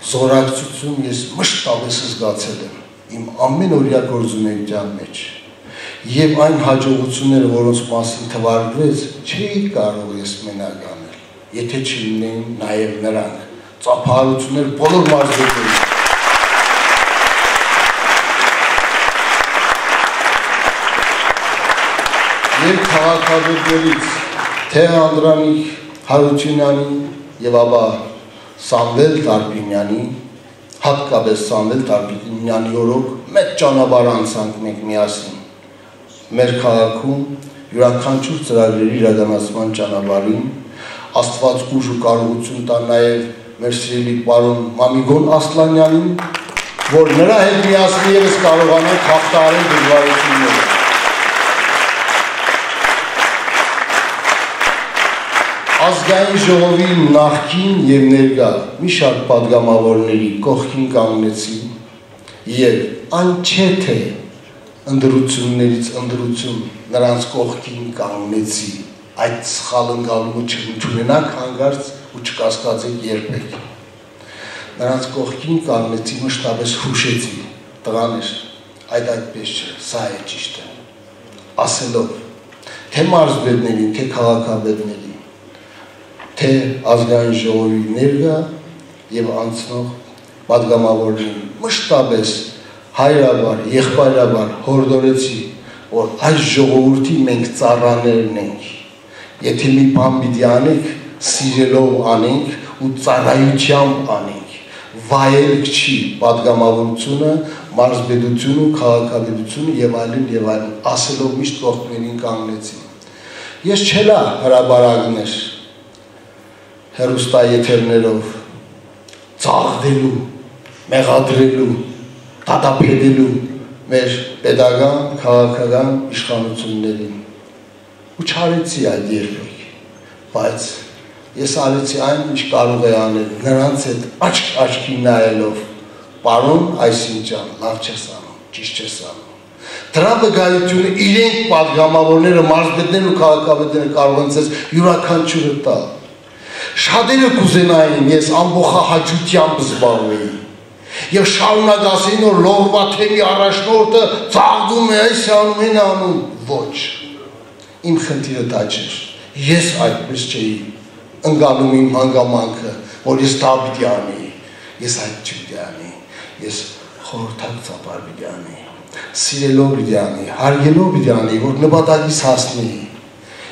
զորակցություն ես մշտապես զգացել եմ իմ ամեն օրյա գործունեության մեջ եւ այն հաջողությունները, որոնց մասին թվարկվեց, չի կարող ես մենակ անել, եթե չլինեին նաեւ նրանք ծափահարություններ բոլոր մարզերում եւ քաղաքավետներից թե Անդրանիկ Հարությունյանին եւ ապա Սամվել Տարպինյանի հատկապես Սամվել Տարպինյանի օրոք մեծ ճանապարհ անցանք մենք միասին մեր քաղաքում յուրաքանչյուր ծրագրերի իրականացման ճանապարհին Աստված ուժ ու կարողություն տա նաև մեր սիրելի պարոն Մամիգոն Ասլանյանին, որ նրա հետ միասին եւս կարողանանք հաղթահարել դժվարությունները։ ազգային ժողովի նախքին եւ ներկա մի շարք падգամավորների կողքին կանգնեցին եւ անչեթե ընդրություններից ընդրություն նրանց կողքին կանգնեցի այդ սխալ ընկալումը չունենանք հանգարց ու չկասկածենք երբեք նրանց կողքին կանգնեցի մշտապես հուշեցի տղաներ այդ այդպես չէ սա է ճիշտը ասելով թե մարզբերներին թե քաղաքաբերներին թե ազգային ժողովի ներգա եւ անցնող падգամավորներին մշտապես հայրաբար, եղբայրաբար հորդորեցի, որ այս ժողովրդի մենք ծառաներն ենք։ Եթե մի բան պիտի անենք, սիրելով անենք ու ծառայությամբ անենք։ Վայելք չի падգամավորությունը, մարզբեդությունը, քաղաքագիտությունը եւ այլն եւ այլն, ասելով միշտ ողբերին կանգնեցին։ Ես չելա հրաբարագներ հերուստաեթերներով ծաղդելու, մեղադրելու, տատապետելու մեր pedagogan, քաղաքական իշխանություններին։ Ու չարեցի այդ երբեք, բայց ես արեցի այն, ինչ կարող է անել, նրանց այդ աչք աչքի նայելով, պարոն Այսինջան, լավ չես անում, ճիշտ չես անում։ Դրա վկայությունը իրենք падգամավորները, մարզպետներն ու քաղաքապետները կարող են ցես յուրաքանչյուրը տալ Շատերը կուզենային ես ամբողջահաճությամբ զբաղվեի։ Եվ շարունակ ասեին, որ լորվաթեմի առաջնորդը ծաղդում է այս անում են անում, ոչ։ Իմ խնդիրը դա չէր։ Ես այդպես չէի ընկալում իմ հանգամանքը, որ ես դա պիտի անեի։ Ես այդ չպիտի անեի։ Ես խորհրդակցաբար պիտի անեի։ Սիրելով պիտի անեի, հարգելով պիտի անեի, որ նպատակից հասնեի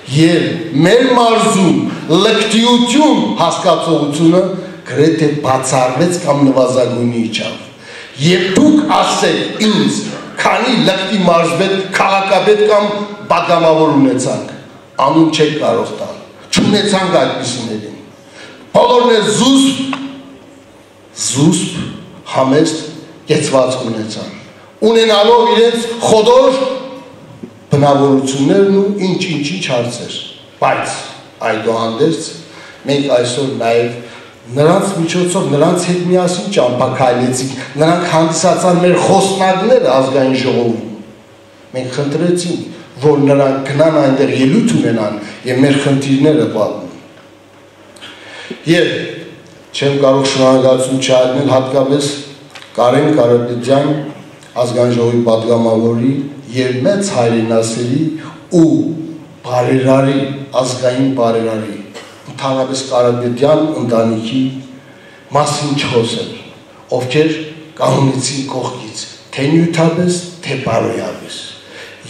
եւ մեր մարզում լկտիություն հասկացողությունը գրեթե բացառվեց կամ նվազագույնի իջավ։ Եվ դուք ասեք ինձ, քանի լկտի մարզբետ, քաղաքապետ կամ բակամավոր ունեցանք, անուն չեք կարող տալ։ Չունեցանք այդպիսիներին։ Բոլորն է զուսպ, զուսպ, համեստ, կեցված ունեցան։ Ունենալով իրենց խոդոր բնավորություններն ու ինչ-ինչ-ինչ հարցեր։ Բայց այդուհանդերձ մենք այսօր նաև նրանց միջոցով նրանց հետ միասին ճամփակայեցինք նրանք հանդիսացան մեր խոսնակները ազգային ժողովում մենք խնդրեցինք որ նրանք գնան այնտեղ ելույթ ունենան եւ մեր խնդիրները բանեն եւ չեմ կարող շնորհակալություն չարել հատկապես Կարեն Կարապետյան ազգային ժողովի պատգամավորի եւ մեծ հայրենասերի ու բարերարի ազգային բարերարի ընդհանրապես Կարապետյան ընտանիքի մասին չխոսել ովքեր կանոնիցին կողքից, թե նյութապես, թե բարոյապես։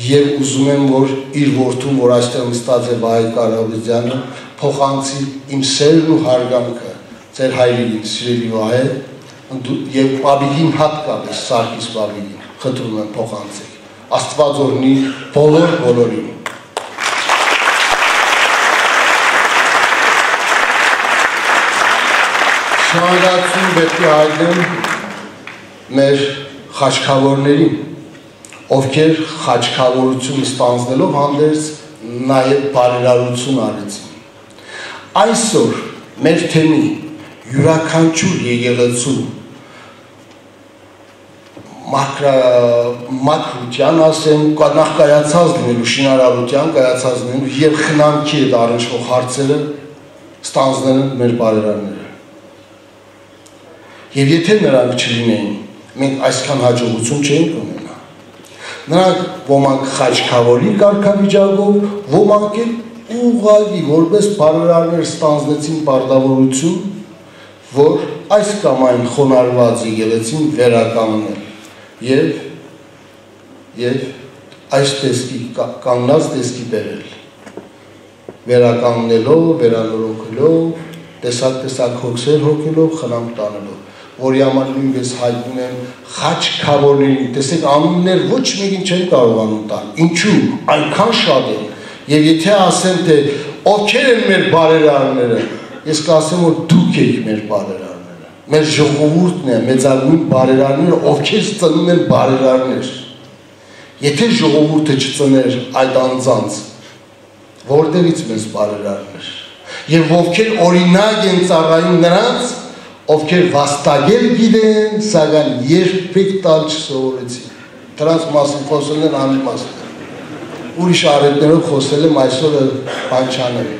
Եվ ուզում եմ, որ իր որդուն, որ այստեղ նստած է Վահե Կարաբեջյանը, փոխանցի իմ սերն ու հարգանքը ձեր հայրիկին, սիրելի Վահե, եւ Բաբիգին հատկապես Սարգիս Բաբիգին խնդրում եմ փոխանցեք։ Աստված օրհնի բոլոր բոլորին։ Շնորհակալություն պետք է հայտնեմ մեր խաչքավորներին, ովքեր խաչքավորություն ստանձնելով հանդերձ նաև բարերարություն արեցին։ Այսօր մեր թեմի յուրաքանչյուր եկեղեցու մակրա մակրության ասեմ նախ կայացած լինելու շինարարության կայացած լինելու եւ խնամքի հետ առնչվող հարցերը ստանձնել մեր բարերարները եւ եթե նրանք չլինեին մենք այսքան հաջողություն չէինք ունենա նրանք ոմանք խաչքավորի կարգավիճակով ոմանք էլ ուղղակի որպես բարերարներ ստանձնեցին պարտավորություն որ այս կամ այն խոնարհված եկեղեցին վերականգնել եւ եւ այս տեսքի կանգնած տեսքի բերել վերականգնելով, վերանորոգելով, տեսակ-տեսակ հոգսեր հոգելով, խնամ տանելով, որի համար նույնպես հայտնում եմ խաչքավորներին, տեսեք անուններ ոչ մեկին չեն կարողանում տալ։ Ինչու՞, այնքան շատ են։ Եվ եթե ասեմ թե ովքեր են մեր բարերարները, ես կասեմ, որ դուք եք մեր բարերարները։ Մեր ժողովուրդն է, մեծագույն բարերարները, ովքեր ծնում են բարերարներ։ Եթե ժողովուրդը չծներ այդ անձանց, որտեղից մեզ բարերարներ։ Եվ ովքեր օրինակ են ծառայում նրանց, ովքեր վաստակել գիտեն, սակայն երբեք տալ չսովորեցին։ Դրանց մասին խոսելն անիմաստ է։ Ուրիշ առետներով խոսել եմ այսօր բան չանել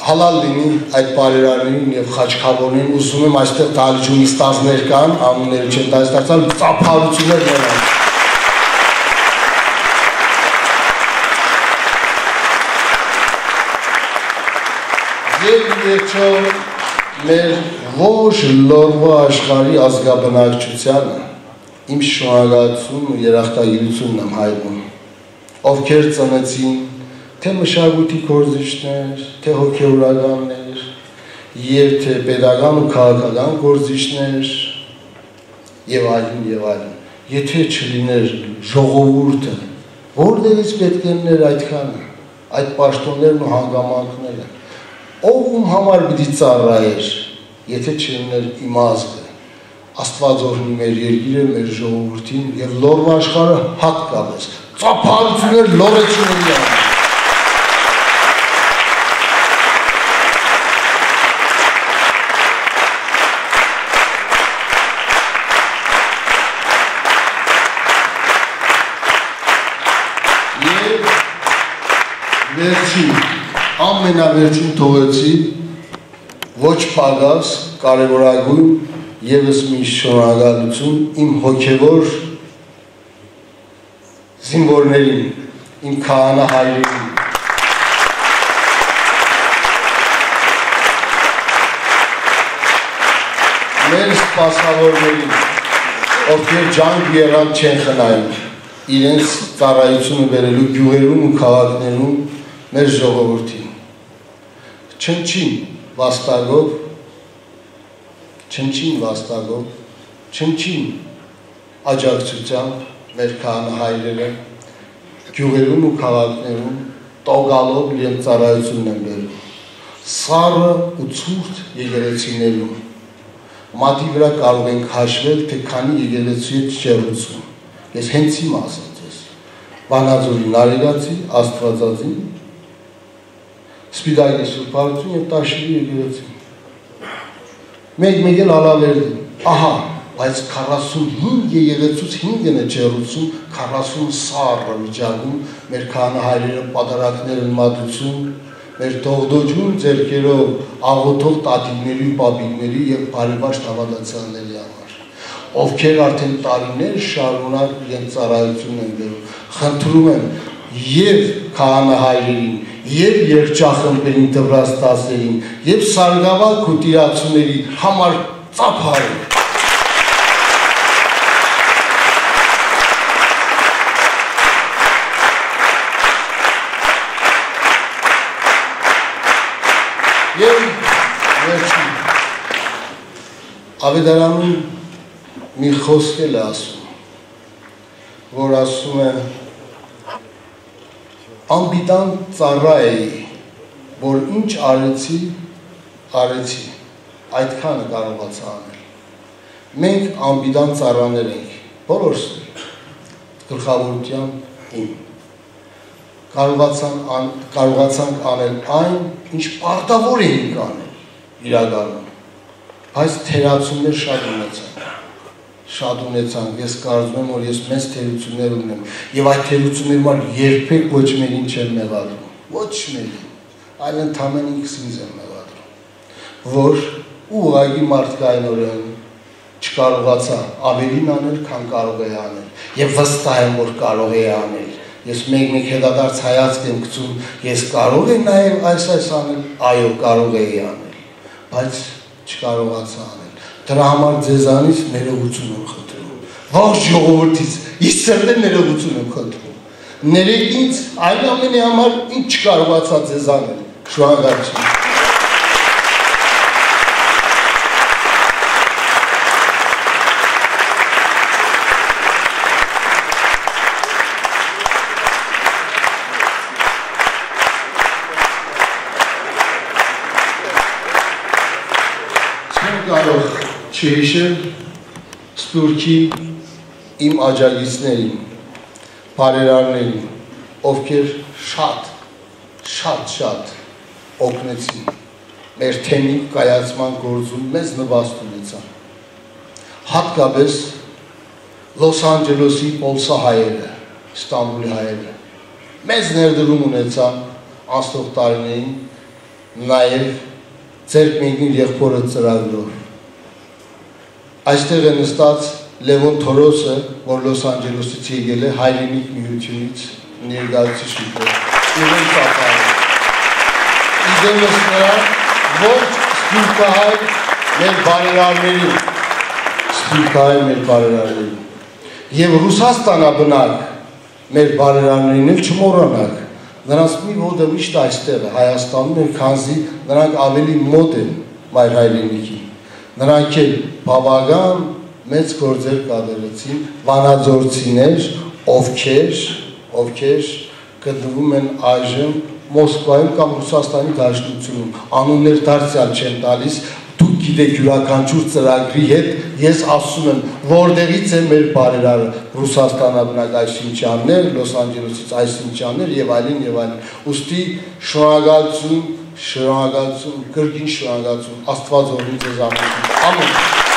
հալալ լինի այդ բարերարներին եւ խաչքավորներին ուզում եմ այստեղ դալիճունի ստազներ կան անունները չեն տալիս դարձալ ծափարություններ նրանց եւ երջո մեր ողջ լորվա աշխարհի ազգաբնակչությանը իմ շնորհակալությունն ու երախտագիտությունն եմ հայտնում ովքեր ծնեցին թե մշակույթի գործիչներ, թե հոգեորականներ, եւ թե pedagogan ու քաղաքական գործիչներ եւ այլն եւ այլն։ Եթե չլիներ ժողովուրդը, որտեղից պետք է լիներ այդքանը, այդ պաշտոններն ու հանգամանքները, ով ում համար պիտի ծառայեր, եթե չլիներ իմ ազգը, Աստված օրհնի մեր երկիրը, մեր ժողովրդին եւ լորվա աշխարհը հատկապես։ Ծափարություններ լորեցուն են վերջին, ամենավերջին թողեցի ոչ պագաս, կարևորագույն եւս մի շնորհակալություն իմ հոգևոր զինվորներին, իմ քահանա հայրերին։ Մեր սպասավորներին, ովքեր ջանք եղան չեն խնայում, իրենց ծառայությունը վերելու գյուղերում ու քաղաքներում մեր ժողովրդին։ Չնչին վաստակով, չնչին վաստակով, չնչին աջակցությամբ մեր քահանահայրերը գյուղերում ու քաղաքներում տոգալով իրենց ծառայությունն են բերում։ Սառը ու ցուրտ եկեղեցիներում մատի վրա կարող ենք հաշվել, թե քանի եկեղեցի է չեղուցում։ Ես հենց իմ ասեմ ձեզ։ Վանաձորի Նարեգացի, Աստվածածին, Սպիտակի Սուրբարություն եւ Տաշիրի եկեղեցի։ Մեկ-մեկ էլ Ալավերդին։ Ահա, բայց 45 եկեղեցուց 5-ն է ջերուցում, 40 սառը վիճակում մեր քահանահայրերը պատարակներ են մատուցում, մեր դողդոջուն ձերքերով աղոթող տատիկների, պապիկների եւ բարեբաց հավատացյալների համար, ովքեր արդեն տարիներ շարունակ իրենց ծառայություն են բերում։ Խնդրում եմ եւ քահանահայերին եւ երջախմբերին դրված տասերին եւ սարգավալ քուտիացուների համար ծափարը Եվ վերջին ավետարանում մի խոսքել ասում որ ասում է անբիտան ծառա էի, որ ինչ արեցի, արեցի, այդքանը կարողացա անել։ Մենք անբիտան ծառաներ ենք, բոլորս գլխավորության իմ կարողացան ան, կարողացանք անել այն, ինչ պարտավոր էինք անել իրականում։ Բայց թերացումներ շատ ունեցան շատ ունեցանք, ես կարծում եմ, որ ես մեծ թերություններ ունեմ, եւ այդ թերությունները մար երբեք ոչ մերին չեմ մեղադրում, ոչ մերին, այլ ընդամեն ինքս ինձ եմ մեղադրում, որ ուղղակի մարդկայնորեն չկարողացա ավելին անել, քան կարող է անել, եւ վստահ եմ, որ կարող է անել, ես մեկ-մեկ հետադարձ հայացք եմ գցում, ես կարող եմ նաև այս այս անել, այո, կարող էի անել, բայց չկարողացա անել Դրա համար ձեզանից ներողություն եմ խնդրում։ Ողջ ժողովրդից իս սրտեն ներողություն եմ խնդրում։ Ներեք ինձ այն ամենի համար ինչ չկարողացա ձեզ անել։ Շնորհակալություն։ չհիշել Սպուրքի իմ աջակիցներին, բարերարներին, ովքեր շատ, շատ, շատ օգնեցին մեր թեմի կայացման գործում մեզ նվաստ ունեցան։ Հատկապես Լոս Անջելոսի Պոլսա հայերը, Ստամբուլի հայերը մեզ ներդրում ունեցան անցնող տարիներին նաև ձեր մեկին եղբորը ծրագրով Այստեղ է նստած Լևոն Թորոսը, որ Լոս Անջելեսից եկել է հայրենիք միությունից ներկայացուցիչ է։ Իրեն ծափարը։ Իդեմս նրա ոչ սպիրկահայ մեր բարերարներին, սպիրկահայ մեր բարերարներին։ Եվ Ռուսաստանաբնակ մեր բարերարներին էլ չմոռանանք։ Նրանց մի ոտը միշտ այստեղ է Հայաստանում է, քանզի նրանք ավելի մոտ են մայր հայրենիքին նրանք էլ բավական մեծ գործեր կատարեցին վանաձորցիներ, ովքեր, ովքեր գտնվում են այժմ Մոսկվայում կամ Ռուսաստանի դաշնությունում, անուններ դարձյալ չեն տալիս, դուք գիտեք յուրաքանչյուր ծրագրի հետ, ես ասում եմ, որտեղից է մեր բարերարը, Ռուսաստանաբնակ այսինչյաններ, Լոս Անջելեսից այսինչյաններ եւ այլն եւ այլն։ Ոստի շնորհակալություն շնորհակալություն, կրկին շնորհակալություն, Աստված օրհնի ձեզ ամենին։ Ամեն։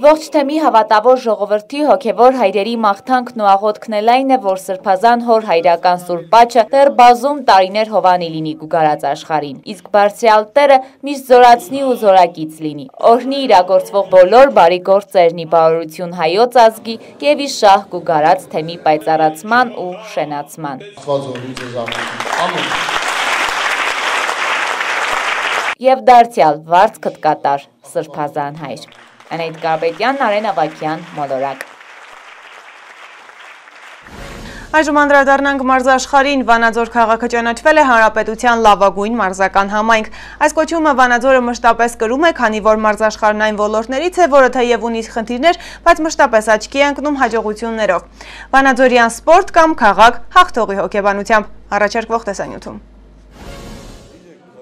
Ողջ թեմի հավատավոր ժողովրդի հոգևոր հայրերի մաղթանքն ու աղոթքնել այն է, որ սրբազան հոր հայրական սուրպաչը դեռ բազում տարիներ հովանի լինի գուգարած աշխարին, իսկ բարձրյալ տերը միշտ զորացնի ու զորակից լինի, օրհնի իրագործվող բոլոր բարի գործերնի բարորություն հայոց ազգի և իշահ գուգարած թեմի պայծառացման ու շենացման։ Եվ դարձյալ վարձ կտկատար սրբազան հայր։ Անեիտ Կարպետյան, Նարեն Ավակյան, Մոլորակ։ Այժմ անդրադառնանք մարզաշխարին, Վանաձոր քաղաքը ճանաչվել է հանրապետության լավագույն մարզական համայնք։ Այս կոչումը Վանաձորը մշտապես կրում է, քանի որ մարզաշխարն այն ոլորտներից է, որը թեև ունի խնդիրներ, բայց մշտապես աչքի է ընկնում հաջողություններով։ Վանաձորյան սպորտ կամ քաղաք հաղթողի հոգեբանությամբ։ Առաջարկվող տեսանյութում։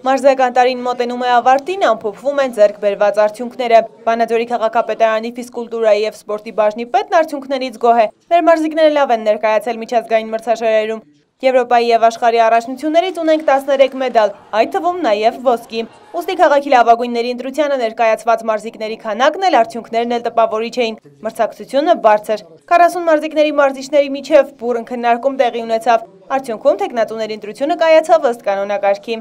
Մարզական տարին մոտենում է ավարտին, ամփոփվում են ձեռք բերված արդյունքները։ Վանաձորի քաղաքապետարանի ֆիզկուլտուրայի եւ սպորտի բաժնի պետն արդյունքներից գոհ է։ Մեր մարզիկները լավ են ներկայացել միջազգային մրցաշարերում։ Եվրոպայի եւ աշխարհի առաջնություններից ունենք 13 մեդալ, այդ թվում նաեւ ոսկի։ Ոստի քաղաքի լավագույնների ընտրությանը ներկայացված մարզիկների քանակն էլ արդյունքներն էլ տպավորիչ էին։ Մրցակցությունը բարձր։ 40 մարզիկների մարզիչների միջև բուրըն քննարկում տեղի ունեցավ։ Արդյունքում տեխնատուների ընտրությունը կայացավ ըստ կանոնակարգի։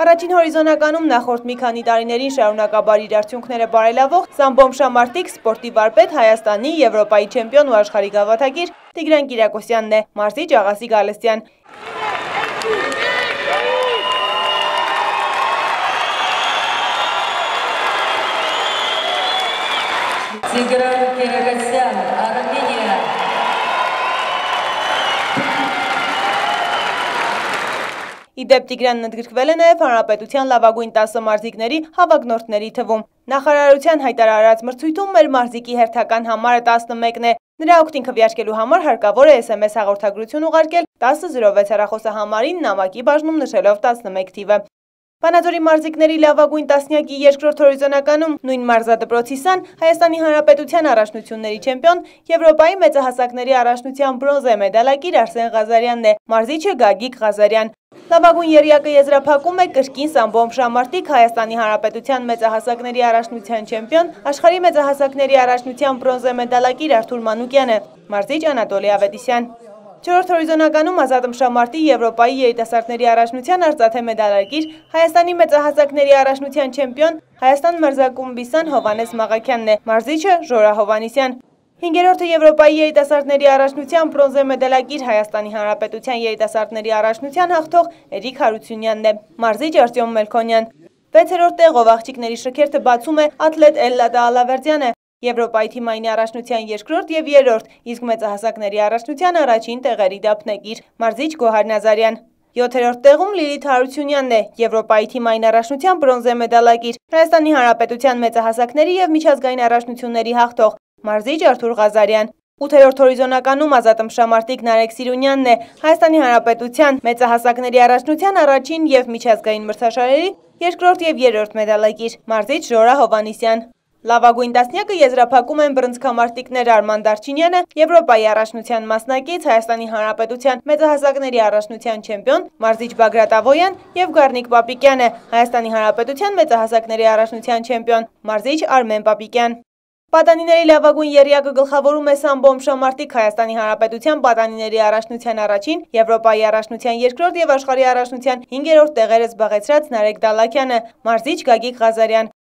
Առաջին հորիզոնականում նախորդ մի քանի տարիներին շարունակաբար իր արդյունքները բարելավող Սամբոմ Շամարտիկ սպորտի վարպետ Հայաստանի, Եվրոպայի չեմպիոն ու աշխարհի գավաթակիր Տիգրան Կիրակոսյանն է, մարզիչ Աղասի Գալստյան։ Տիգրան Իդեպ Տիգրանն ընդգրկվել է նաև Հանրապետության լավագույն 10 մարզիկների հավակնորդների թվում։ Նախարարության հայտարարած մրցույթում մեր մարզիկի հերթական համարը 11-ն է։ Նրա օգտին քվյարկելու համար հարկավոր է SMS հաղորդագրություն ուղարկել 1006 հեռախոսահամարին նամակի բաժնում նշելով 11 թիվը։ Վանաձորի մարզիկների լավագույն տասնյակի երկրորդ հորիզոնականում նույն մարզադպրոցի սան Հայաստանի Հանրապետության առաջնությունների չեմպիոն Եվրոպայի մեծահասակների առաջնության բրոնզե մեդալակիր Արսեն Ղազարյանն է, մարզիչը Գագիկ Ղազարյան։ Լավագույն երյակը եզրափակում է կրկին Սամբոմ Շամարտիկ Հայաստանի Հանրապետության մեծահասակների առաջնության չեմպիոն, աշխարհի մեծահասակների առաջնության բրոնզե մեդալակիր Արթուր Մանուկյանը, մարզիչ Անատոլի Ավետիսյան։ Չորորդ հորիզոնականում Ազատ Մշամարտի Եվրոպայի երիտասարդների առաջնության արծաթե մեդալակիր, Հայաստանի մեծահասակների առաջնության չեմպիոն, Հայաստան մրզակումբիսան Հովանես Մաղաքյանն է, մարզիչը Ժորա Հովանիսյան։ Հինգերորդը Եվրոպայի երիտասարդների առաջնության բրոնզե մեդալակիր Հայաստանի Հանրապետության երիտասարդների առաջնության հաղթող Էրիկ Հարությունյանն է, մարզիչ Արտյոմ Մելքոնյան։ Վեցերորդ տեղով աղջիկների շքերթը բացում է ատլետ Էլլադա Ալավերդյանը, Եվրոպայի թիմային առաջնության երկրորդ եւ երրորդ, իսկ մեծահասակների առաջնության առաջին տեղերի դափնեկիր Մարզիչ Գոհար Նազարյան։ 7-րդ տեղում Լիլիթ Հարությունյանն է, Եվրոպայի թիմային առաջնության բրոնզե մեդալակիր, Հայաստանի Հանրապետության մեծահասակների եւ միջազգային առաջնությունների հաղթող Մարզիչ Արթուր Ղազարյան։ 8-րդ հորիզոնականում Ազատ Մշամարտիկ Նարեկ Սիրունյանն է, Հայաստանի Հանրապետության մեծահասակների առաջնության առաջին եւ միջազգային մրցաշարերի երկրորդ եւ երրորդ մեդալակիր, Մարզիչ Ժորա Հովանիսյան։ Լավագույն տասնյակը եզրափակում են բրնցքամարտիկներ Արման Դարչինյանը, Եվրոպայի առաջնության մասնակից, Հայաստանի Հանրապետության մեծահասակների առաջնության չեմպիոն Մարզիչ Բագրատ Ավոյան եւ Գառնիկ Պապիկյանը, Հայաստանի Հանրապետության մեծահասակների առաջնության չեմպիոն Մարզիչ Արմեն Պապիկյան։ Պատանիների լավագույն երյակը գլխավորում է Սամբոմ Շամարտիկ Հայաստանի Հանրապետության պատանիների առաջնության առաջին, Եվրոպայի առաջնության երկրորդ եւ աշխարհի առաջնության 5-րդ տեղերը զբաղեցրած Նարեկ Դալակյանը, Մարզիչ Գագիկ Ղազարյան։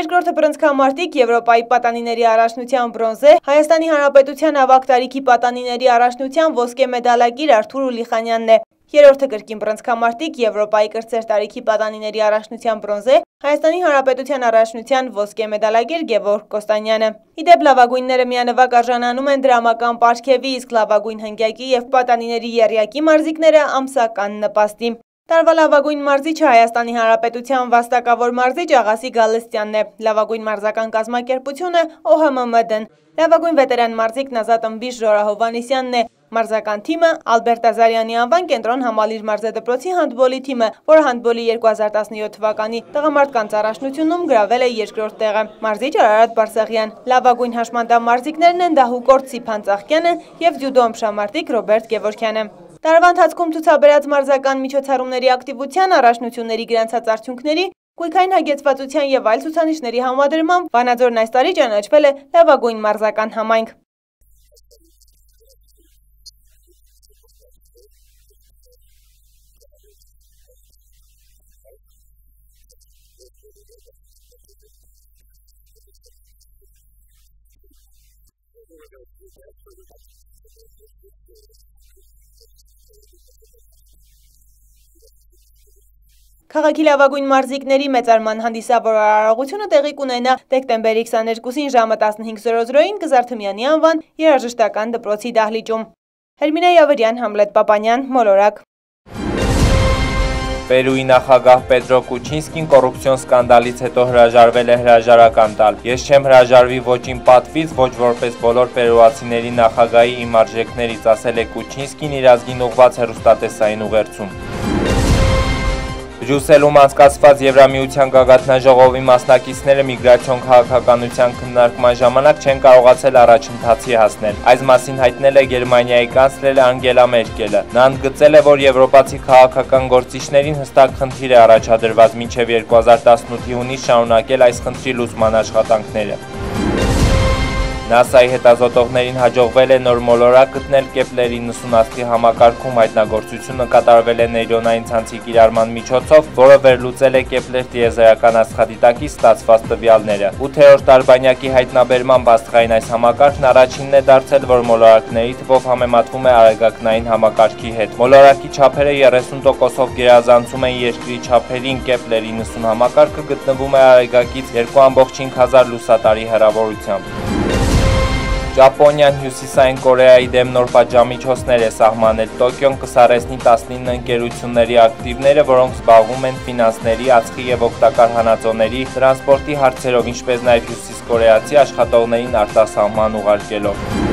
Երկրորդը բրնցքամարտիկ Եվրոպայի պատանիների առաջնության բրոնզե, Հայաստանի Հանրապետության ավակ տարիքի պատանիների առաջնության ոսկե մեդալակիր Արթուր Ուլիխանյանն է։ Երորդը կրկին բրնցքամարտիկ Եվրոպայի կրծեր տարիքի պատանիների առաջնության բրոնզե, Հայաստանի Հանրապետության առաջնության ոսկե մեդալագիր Գևորգ Կոստանյանը։ Իդեպ լավագույնները միանվագ արժանանում են դրամական պարքևի, իսկ լավագույն հնգյակի եւ պատանիների երյակի մարզիկները ամսական նպաստի։ Տարվա լավագույն մարզիչը Հայաստանի Հանրապետության վաստակավոր մարզիչ Աղասի Գալստյանն է, լավագույն մարզական կազմակերպությունը ՕՀՄՄԴ-ն, լավագույն վետերան մարզիկ Նազատ Ըմբիշ Ժորա Հովանիսյանն է, մարզական թիմը Ալբերտ Ազարյանի անվան կենտրոն համալիր մարզադպրոցի հանդբոլի թիմը, որը հանդբոլի 2017 թվականի տղամարդկանց առաջնությունում գրավել է երկրորդ տեղը, մարզիչ Արարատ Բարսեղյան, լավագույն հաշմանդամ մարզիկներն են Դահուկորդ Սիփան Ծաղկյանը և ձյուդո ըմբշամարտիկ Ռոբերտ Գևորքյանը։ Տարվա ընթացքում ցուցաբերած մարզական միջոցառումների ակտիվության առաջնությունների գրանցած արդյունքների Գույքային հագեցվածության եւ այլ ցուցանիշների համադրմամբ Վանաձորն այս տարի ճանաչվել է լավագույն մարզական համայնք։ Քաղաքի լավագույն մարզիկների մեծարման հանդիսավոր արարողությունը տեղի կունենա դեկտեմբերի 22-ին ժամը 15:00-ին Գզարթմյանի անվան երաժշտական դպրոցի դահլիճում։ Հերմինե Յավրյան, Համլետ Պապանյան, Մոլորակ։ Պերուի նախագահ Պետրո Կուչինսկին կոռուպցիոն սկանդալից հետո հրաժարվել է հրաժարական տալ։ Ես չեմ հրաժարվի ոչ իմ պատվից, ոչ որպես բոլոր պերուացիների նախագահի իմ արժեքներից, ասել է Կուչինսկին իր ազգին ուղված հեռուստատեսային ուղերձում։ Բրյուսելում անցկացված Եվրամիության գագաթնաժողովի մասնակիցները միգրացիոն քաղաքականության քննարկման ժամանակ չեն կարողացել առաջընթացի հասնել։ Այս մասին հայտնել է Գերմանիայի կանցլեր Անգելա Մերկելը։ Նա ընդգծել է, որ եվրոպացի քաղաքական գործիչներին հստակ խնդիր է առաջադրված մինչև 2018-ի հունիս շարունակել այս խնդրի լուծման աշխատանքները։ NASA-ի հետազոտողներին հաջողվել է նոր մոլորակ գտնել Կեպլերի 90 աստղի համակարգում հայտնագործությունը կատարվել է նեյրոնային ցանցի կիրառման միջոցով, որը վերլուծել է Կեպլեր տիեզերական աստղադիտակից ստացված տվյալները։ 8-րդ տարբանյակի հայտնաբերմամբ աստղային այս համակարգն առաջինն է դարձել, որ մոլորակների թվով համեմատվում է արեգակնային համակարգի հետ։ Մոլորակի չափերը 30%-ով գերազանցում են երկրի չափերին Կեպլերի 90 համակարգը գտնվում է արեգակից 2.5 լուսատարի հեռավորությամբ։ Ճապոնիան հյուսիսային Կորեայի դեմ նոր պատժամիջոցներ է սահմանել։ Տոկիոն կսարեսնի 19 ընկերությունների ակտիվները, որոնք զբաղվում են ֆինանսների, ածխի եւ օգտակար հանածոների, տրանսպորտի հարցերով, ինչպես նաեւ հյուսիս կորեացի աշխատողներին արտասահման ուղարկելով։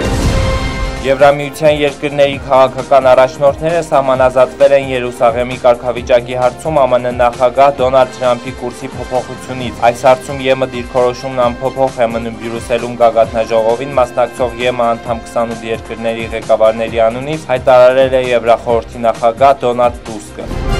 Եվրամիության երկրների քաղաքական առաջնորդները սահմանազատվել են Երուսաղեմի կարգավիճակի հարցում ԱՄՆ նախագահ Դոնալդ Թրամփի կուրսի փոփոխությունից։ Այս հարցում ԵՄ դիրքորոշումն անփոփոխ է մնում Բրյուսելում գագաթնաժողովին մասնակցող ԵՄ անդամ 28 երկրների ղեկավարների անունից հայտարարել է Եվրախորհրդի նախագահ Դոնալդ Տուսկը։